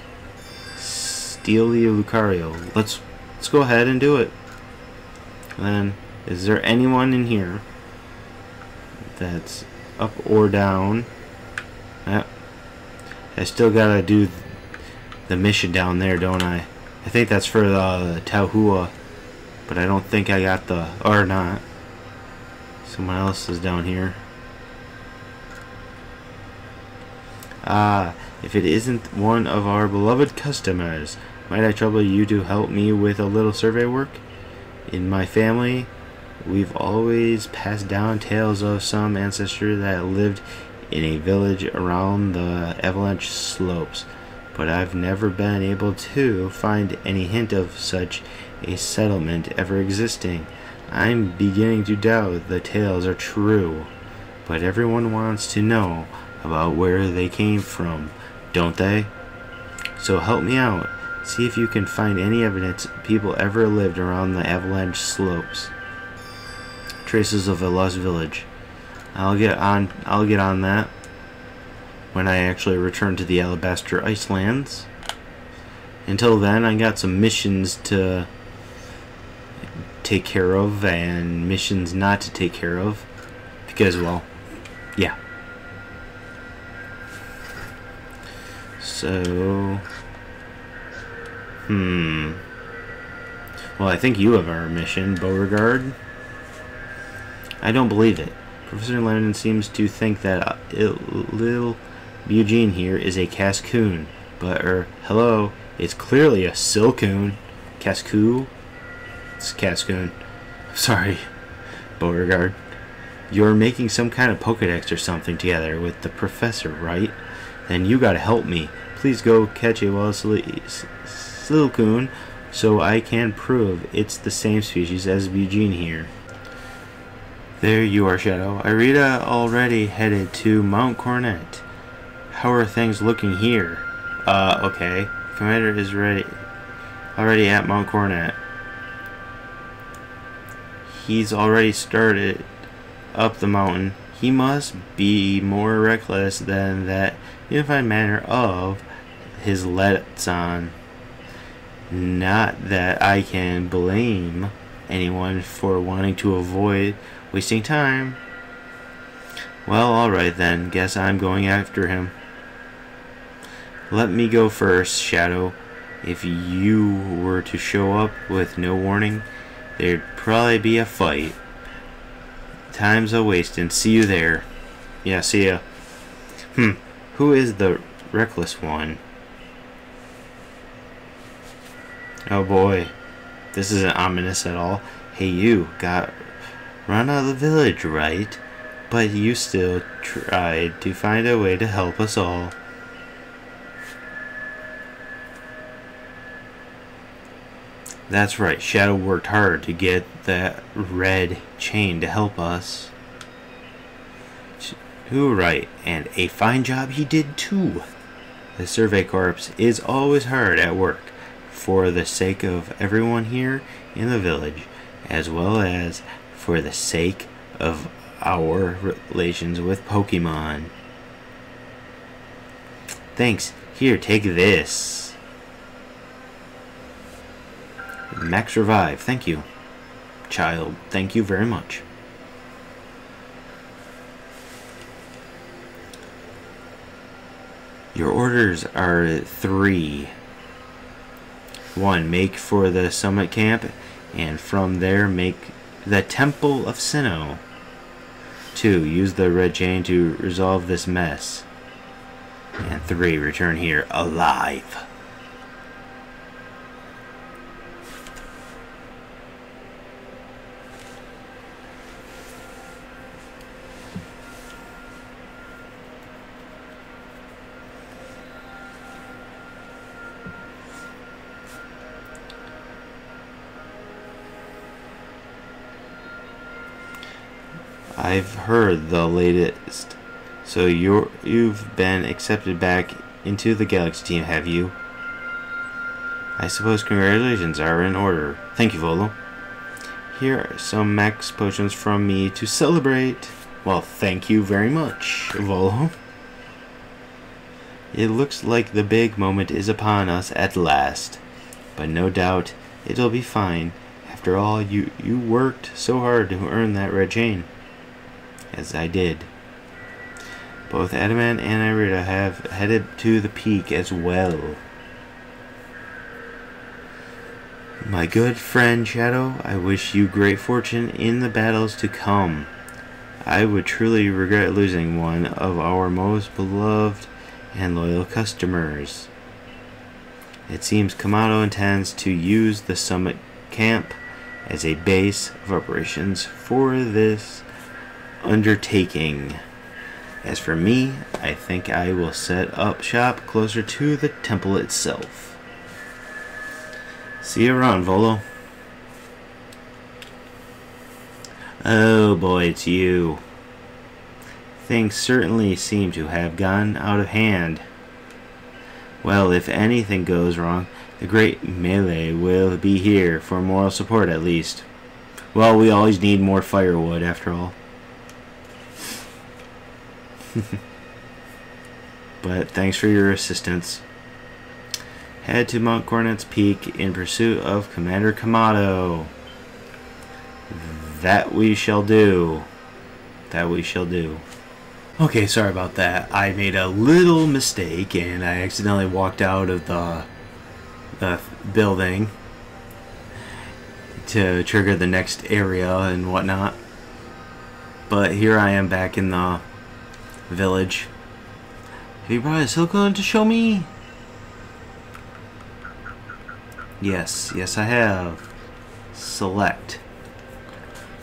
[SPEAKER 2] Steely Lucario. Let's let's go ahead and do it. then, is there anyone in here that's up or down? Yep. I still gotta do the mission down there, don't I? I think that's for the Tauhua, but I don't think I got the or not. Someone else is down here. Ah, if it isn't one of our beloved customers, might I trouble you to help me with a little survey work? In my family, we've always passed down tales of some ancestor that lived in a village around the avalanche slopes, but I've never been able to find any hint of such a settlement ever existing. I'm beginning to doubt the tales are true, but everyone wants to know about where they came from, don't they? So help me out. See if you can find any evidence people ever lived around the avalanche slopes. Traces of a lost village. I'll get on I'll get on that when I actually return to the Alabaster Icelands. Until then, I got some missions to take care of and missions not to take care of because well, yeah. So, hmm. Well, I think you have our mission, Beauregard. I don't believe it. Professor Laventon seems to think that uh, little Eugene here is a Cascoon, but er, hello, it's clearly a Silcoon. Cascoo? It's Cascoon. Sorry, Beauregard. You're making some kind of Pokedex or something together with the professor, right? Then you gotta help me. Please go catch a Silcoon so I can prove it's the same species as Eugene here. There you are, Shadow. Irida already headed to Mount Coronet. How are things looking here? Uh, okay. Commander is ready. Already at Mount Coronet. He's already started up the mountain. He must be more reckless than that unified manner of his let's on. Not that I can blame anyone for wanting to avoid wasting time. Well, alright then. Guess I'm going after him. Let me go first, Shadow. If you were to show up with no warning, there'd probably be a fight. Time's a wasting. See you there. Yeah, see ya. Hmm. Who is the reckless one? Oh boy. This isn't ominous at all. Hey you, got run out of the village, right? But you still tried to find a way to help us all. That's right, Shadow worked hard to get that red chain to help us. Who right, and a fine job he did too. The Survey Corps is always hard at work for the sake of everyone here in the village, as well as for the sake of our relations with Pokemon. Thanks. Here, take this. Max Revive, thank you. Child, thank you very much. Your orders are three. One, make for the summit camp, and from there make the Temple of Sinnoh. Two, use the red chain to resolve this mess. And three, return here alive. I've heard the latest. So you're you've been accepted back into the Galaxy team, have you? I suppose congratulations are in order. Thank you, Volo. Here are some max potions from me to celebrate. Well, thank you very much, Volo. It looks like the big moment is upon us at last. But no doubt it'll be fine. After all, you, you worked so hard to earn that red chain as I did. Both Adaman and Irida have headed to the peak as well. My good friend Shadow, I wish you great fortune in the battles to come. I would truly regret losing one of our most beloved and loyal customers. It seems Kamado intends to use the summit camp as a base of operations for this undertaking. As for me, I think I will set up shop closer to the temple itself. See you around, Volo. Oh boy, it's you. Things certainly seem to have gone out of hand. Well, if anything goes wrong, the great melee will be here for moral support at least. Well, we always need more firewood after all. but thanks for your assistance. Head to Mount Coronet Peak in pursuit of Commander Kamado. That we shall do. That we shall do. Okay, sorry about that. I made a little mistake and I accidentally walked out of the the building to trigger the next area and whatnot. But here I am back in the village. Have you brought a Silcoon to show me? Yes, yes I have. Select.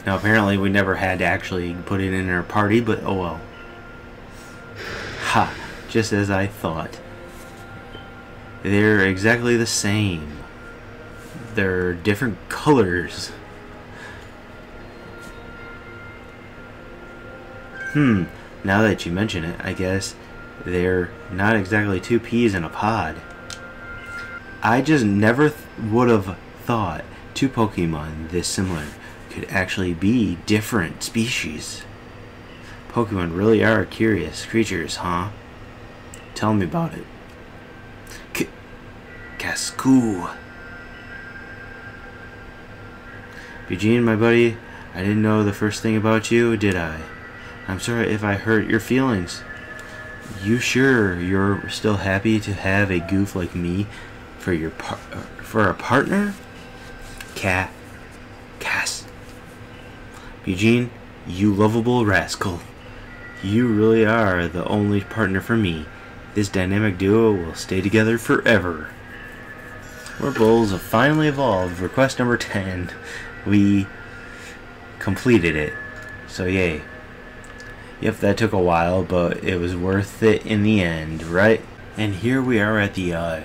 [SPEAKER 2] Now apparently we never had to actually put it in our party, but oh well. Ha! Just as I thought. They're exactly the same. They're different colors. Hmm, now that you mention it, I guess they're not exactly two peas in a pod. I just never would have thought two Pokemon this similar could actually be different species. Pokemon really are curious creatures, huh? Tell me about it. K Cascoo. Eugene, my buddy, I didn't know the first thing about you, did I? I'm sorry if I hurt your feelings. You sure you're still happy to have a goof like me for your par uh, for a partner? Cat. Cass. Eugene, you lovable rascal. You really are the only partner for me. This dynamic duo will stay together forever. Wurmples have finally evolved. Request number 10. We completed it. So yay. Yep, that took a while, but it was worth it in the end, right? And here we are at the uh,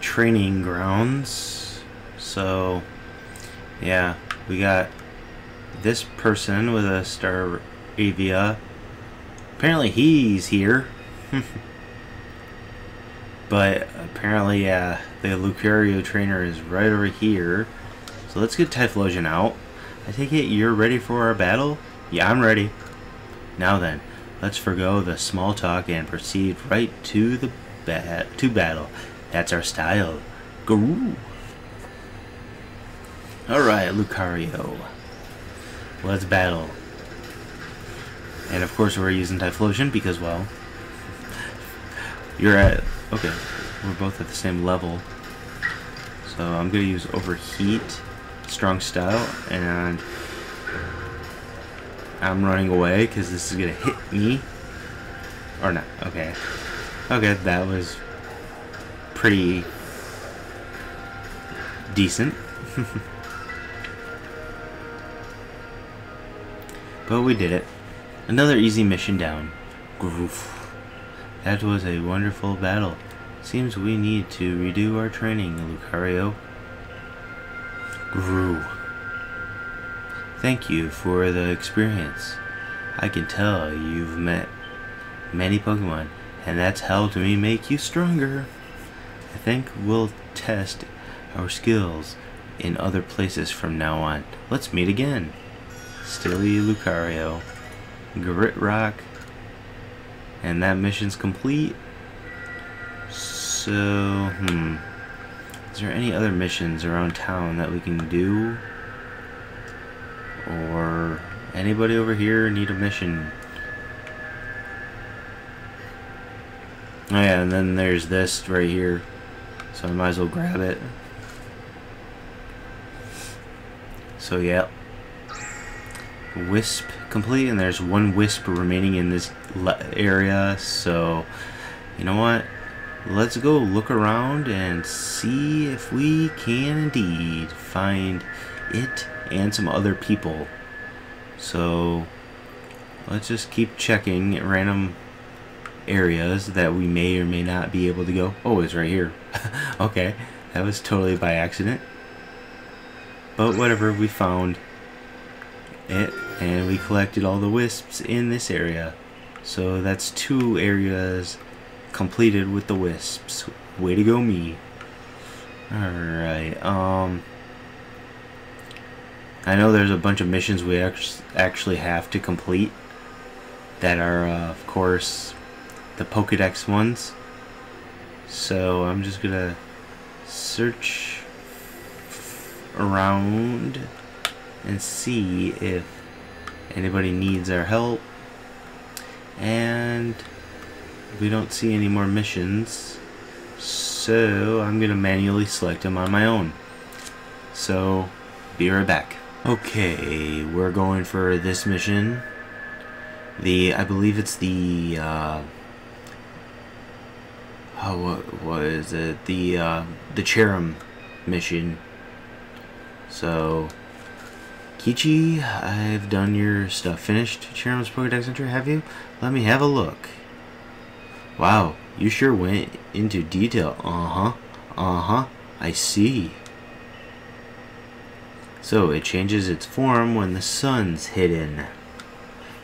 [SPEAKER 2] training grounds. So, yeah, we got this person with a Star Avia. Apparently he's here. but apparently, uh, the Lucario trainer is right over here. So let's get Typhlosion out. I take it you're ready for our battle? Yeah, I'm ready. Now then, let's forego the small talk and proceed right to the ba to battle. That's our style. Garoo! Alright, Lucario. Let's battle. And of course we're using Typhlosion because, well, you're at, okay, we're both at the same level. So I'm going to use Overheat, Strong Style, and I'm running away because this is to hit me. Or not, okay. Okay, that was pretty decent. but we did it. Another easy mission down. Groof. That was a wonderful battle. Seems we need to redo our training, Lucario. Grew. Thank you for the experience. I can tell you've met many Pokemon, and that's helped me make you stronger. I think we'll test our skills in other places from now on. Let's meet again. Stilly Lucario. Grit Rock. And that mission's complete. So, hmm. Is there any other missions around town that we can do? Or anybody over here need a mission? Oh yeah, and then there's this right here. So I might as well grab it. So yeah. Wisp complete, and there's one wisp remaining in this area, so you know what? Let's go look around and see if we can indeed find it and some other people. So let's just keep checking random areas that we may or may not be able to go. Oh, it's right here. okay, that was totally by accident. But whatever, we found it and we collected all the wisps in this area. So that's two areas completed with the wisps. Way to go me. Alright, um... I know there's a bunch of missions we actually have to complete that are, uh, of course, the Pokedex ones. So I'm just gonna search around and see if anybody needs our help. And we don't see any more missions. So I'm gonna manually select them on my own. So be right back. Okay, we're going for this mission. The I believe it's the uh, oh, what was it? The uh, the Cherrim mission. So, Kichi, I've done your stuff. Finished Cherrim's Pokedex entry, have you? Let me have a look. Wow, you sure went into detail. Uh-huh. Uh-huh. I see. So, it changes its form when the sun's hidden.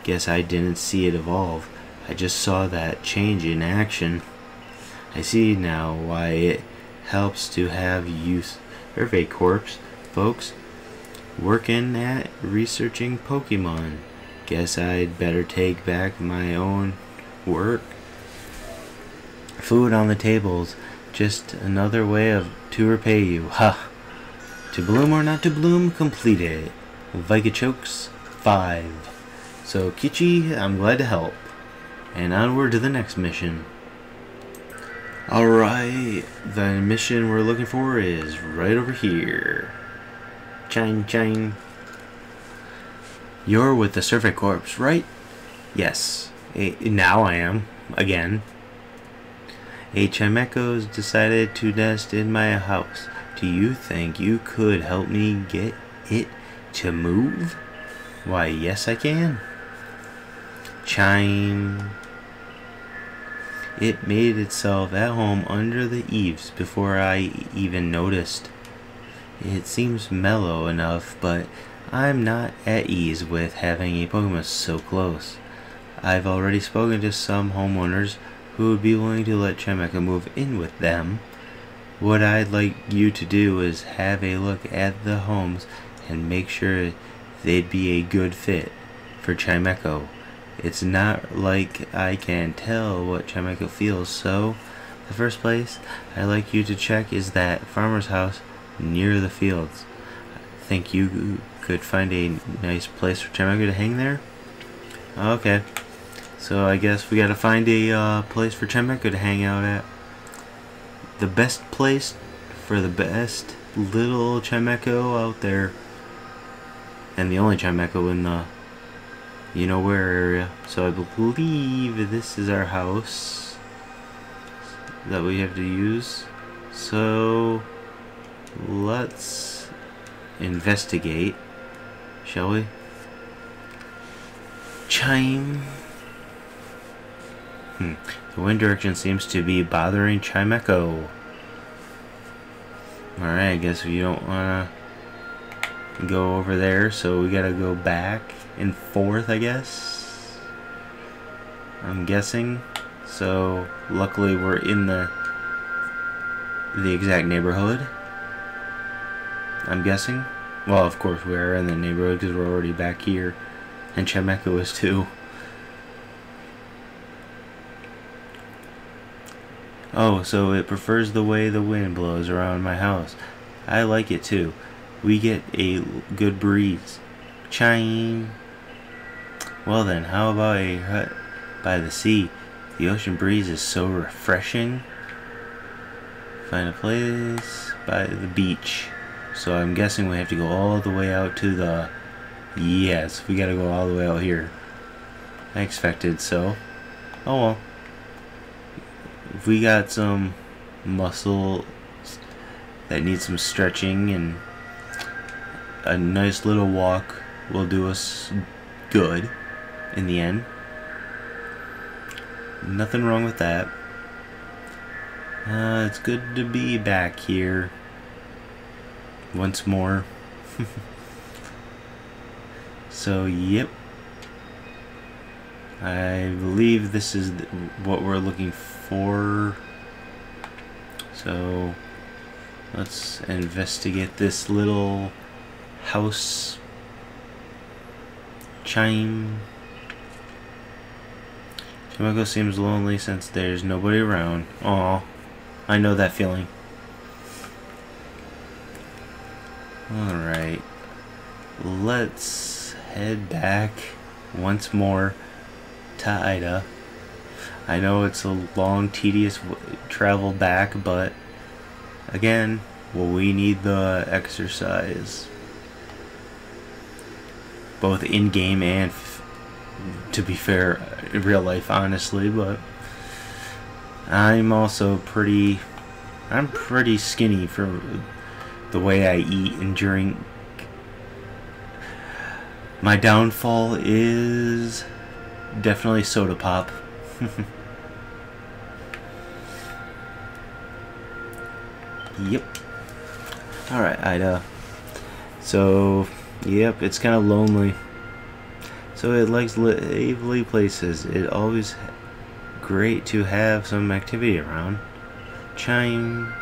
[SPEAKER 2] Guess I didn't see it evolve. I just saw that change in action. I see now why it helps to have youth survey corps folks working at researching Pokemon. Guess I'd better take back my own work. Food on the tables, just another way of to repay you. Ha! To bloom or not to bloom, complete completed. Vikachokes, 5. So, Kichi, I'm glad to help. And onward to the next mission. Alright, the mission we're looking for is right over here. Chine, chine. You're with the Survey Corps, right? Yes. Now I am. Again. A Chimecho's decided to nest in my house. Do you think you could help me get it to move? Why, yes I can. Chime. It made itself at home under the eaves before I even noticed. It seems mellow enough, but I'm not at ease with having a Pokemon so close. I've already spoken to some homeowners who would be willing to let Chimecho move in with them. What I'd like you to do is have a look at the homes and make sure they'd be a good fit for Chimecho. It's not like I can tell what Chimecho feels, so the first place I'd like you to check is that farmer's house near the fields. I think you could find a nice place for Chimecho to hang there? Okay. So I guess we gotta find a uh, place for Chimecho to hang out at. The best place for the best little Chimecho out there. And the only Chimecho in the you know where area. So I believe this is our house that we have to use. So let's investigate, shall we? Chime. Hmm. The wind direction seems to be bothering Chimecho. Alright, I guess we don't want to go over there, so we gotta go back and forth, I guess. I'm guessing. So, luckily we're in the the exact neighborhood. I'm guessing. Well, of course we are in the neighborhood because we're already back here. And Chimecho is too. Oh, so it prefers the way the wind blows around my house. I like it too. We get a good breeze. Chime. Well then, how about a hut by the sea? The ocean breeze is so refreshing. Find a place by the beach. So I'm guessing we have to go all the way out to the... Yes, we gotta go all the way out here. I expected so. Oh well. If we got some muscle that needs some stretching and a nice little walk will do us good in the end. Nothing wrong with that. Uh, it's good to be back here once more. so, yep. I believe this is what we're looking for. So, let's investigate this little house chime. Chimecho seems lonely since there's nobody around. Aw, I know that feeling. Alright. Let's head back once more to Ida. I know it's a long, tedious travel back, but again, well, we need the exercise. Both in game and, to be fair, in real life, honestly, but I'm also pretty. I'm pretty skinny for the way I eat and drink. My downfall is definitely soda pop. yep. Alright, Ida. So, yep, it's kind of lonely. So it likes lively places. It always great to have some activity around. Chime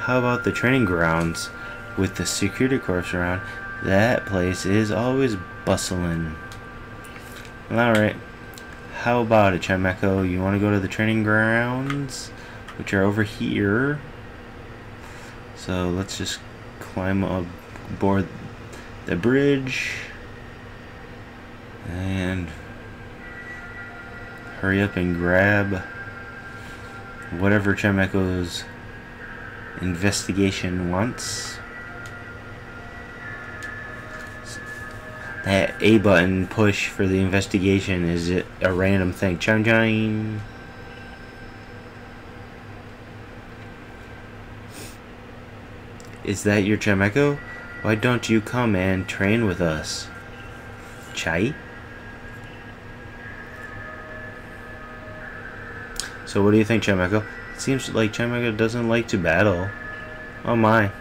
[SPEAKER 2] how about the training grounds with the security corps around? That place is always bustling. Alright. How about it, Chimecho? You want to go to the training grounds? Which are over here. So let's just climb aboard the bridge. And hurry up and grab whatever Chimecho's investigation wants. That A button push for the investigation is it a random thing. Chime chime. Is that your Chimecho? Why don't you come and train with us? Chai? So what do you think, Chimecho? Seems like Chimecho doesn't like to battle. Oh my.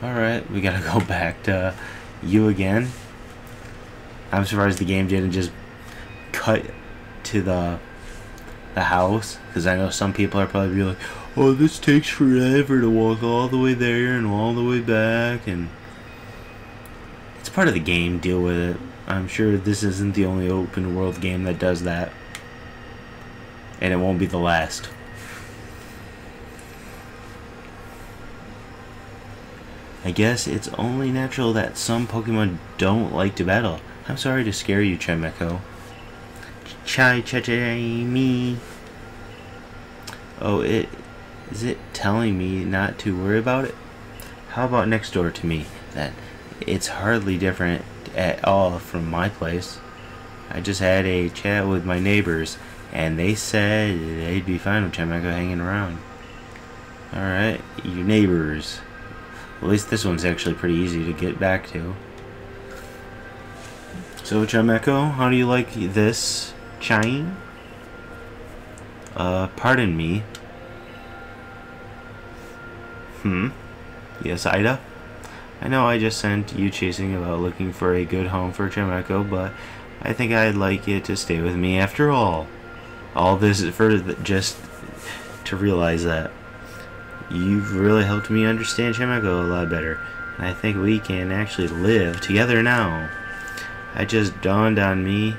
[SPEAKER 2] Alright, we gotta go back to you again. I'm surprised the game didn't just cut to the the house because I know some people are probably like, "Oh, this takes forever to walk all the way there and all the way back," and it's part of the game. Deal with it. I'm sure this isn't the only open world game that does that, and it won't be the last. I guess it's only natural that some Pokemon don't like to battle. I'm sorry to scare you, Chimecho. Chai chai chai me. Oh, it is it telling me not to worry about it? How about next door to me then? It's hardly different at all from my place. I just had a chat with my neighbors and they said they'd be fine with Chimecho hanging around. Alright, your neighbors. At least this one's actually pretty easy to get back to. So, Chimecho, how do you like this? Chime? Uh, pardon me. Hmm? Yes, Ida? I know I just sent you chasing about looking for a good home for Chimecho, but I think I'd like it to stay with me after all. All this is for just to realize that. You've really helped me understand Chimecho a lot better. And I think we can actually live together now. It just dawned on me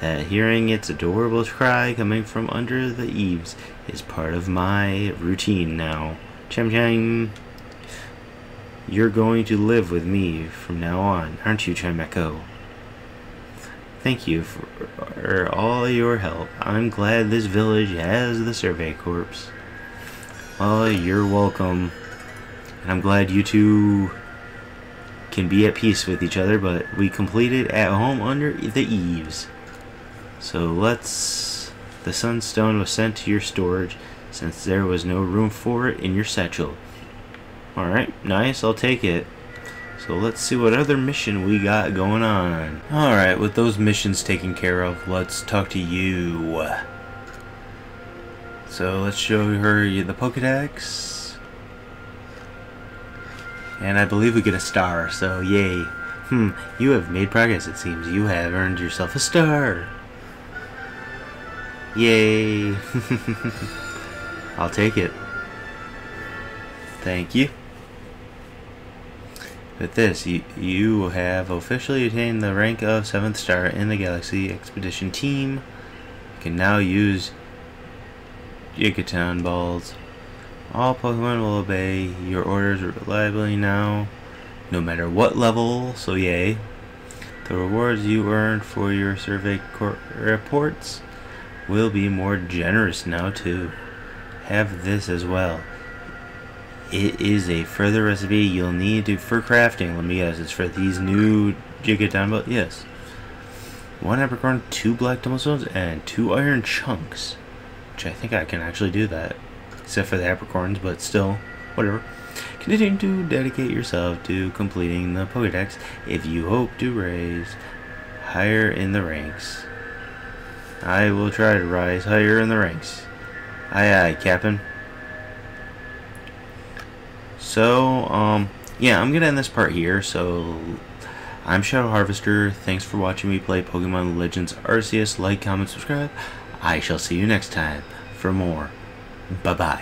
[SPEAKER 2] that hearing its adorable cry coming from under the eaves is part of my routine now. Cham, you're going to live with me from now on, aren't you, Chimecho? Thank you for all your help. I'm glad this village has the Survey Corps. Well, you're welcome. And I'm glad you two can be at peace with each other, but we completed at home under the eaves. So let's... The Sunstone was sent to your storage since there was no room for it in your satchel. Alright, nice, I'll take it. So let's see what other mission we got going on. Alright, with those missions taken care of, let's talk to you. So let's show her the Pokedex. And I believe we get a star, so yay. Hmm, you have made progress it seems. You have earned yourself a star. Yay. I'll take it. Thank you. With this, you, you have officially attained the rank of 7th star in the Galaxy Expedition team. You can now use Gigaton balls. All Pokemon will obey your orders reliably now, no matter what level, so yay. The rewards you earned for your survey reports will be more generous now too. Have this as well. It is a further recipe you'll need to, for crafting. Let me guess, it's for these new Gigaton balls? Yes. One apricorn, two black stones, and two iron chunks. Which I think I can actually do that. Except for the apricorns, but still, whatever. Continue to dedicate yourself to completing the Pokedex if you hope to raise higher in the ranks. I will try to rise higher in the ranks. Aye aye, Captain. So, um, yeah, I'm gonna end this part here, so I'm Shadow Harvester. Thanks for watching me play Pokemon Legends Arceus. Like, comment, subscribe. I shall see you next time for more. Bye-bye.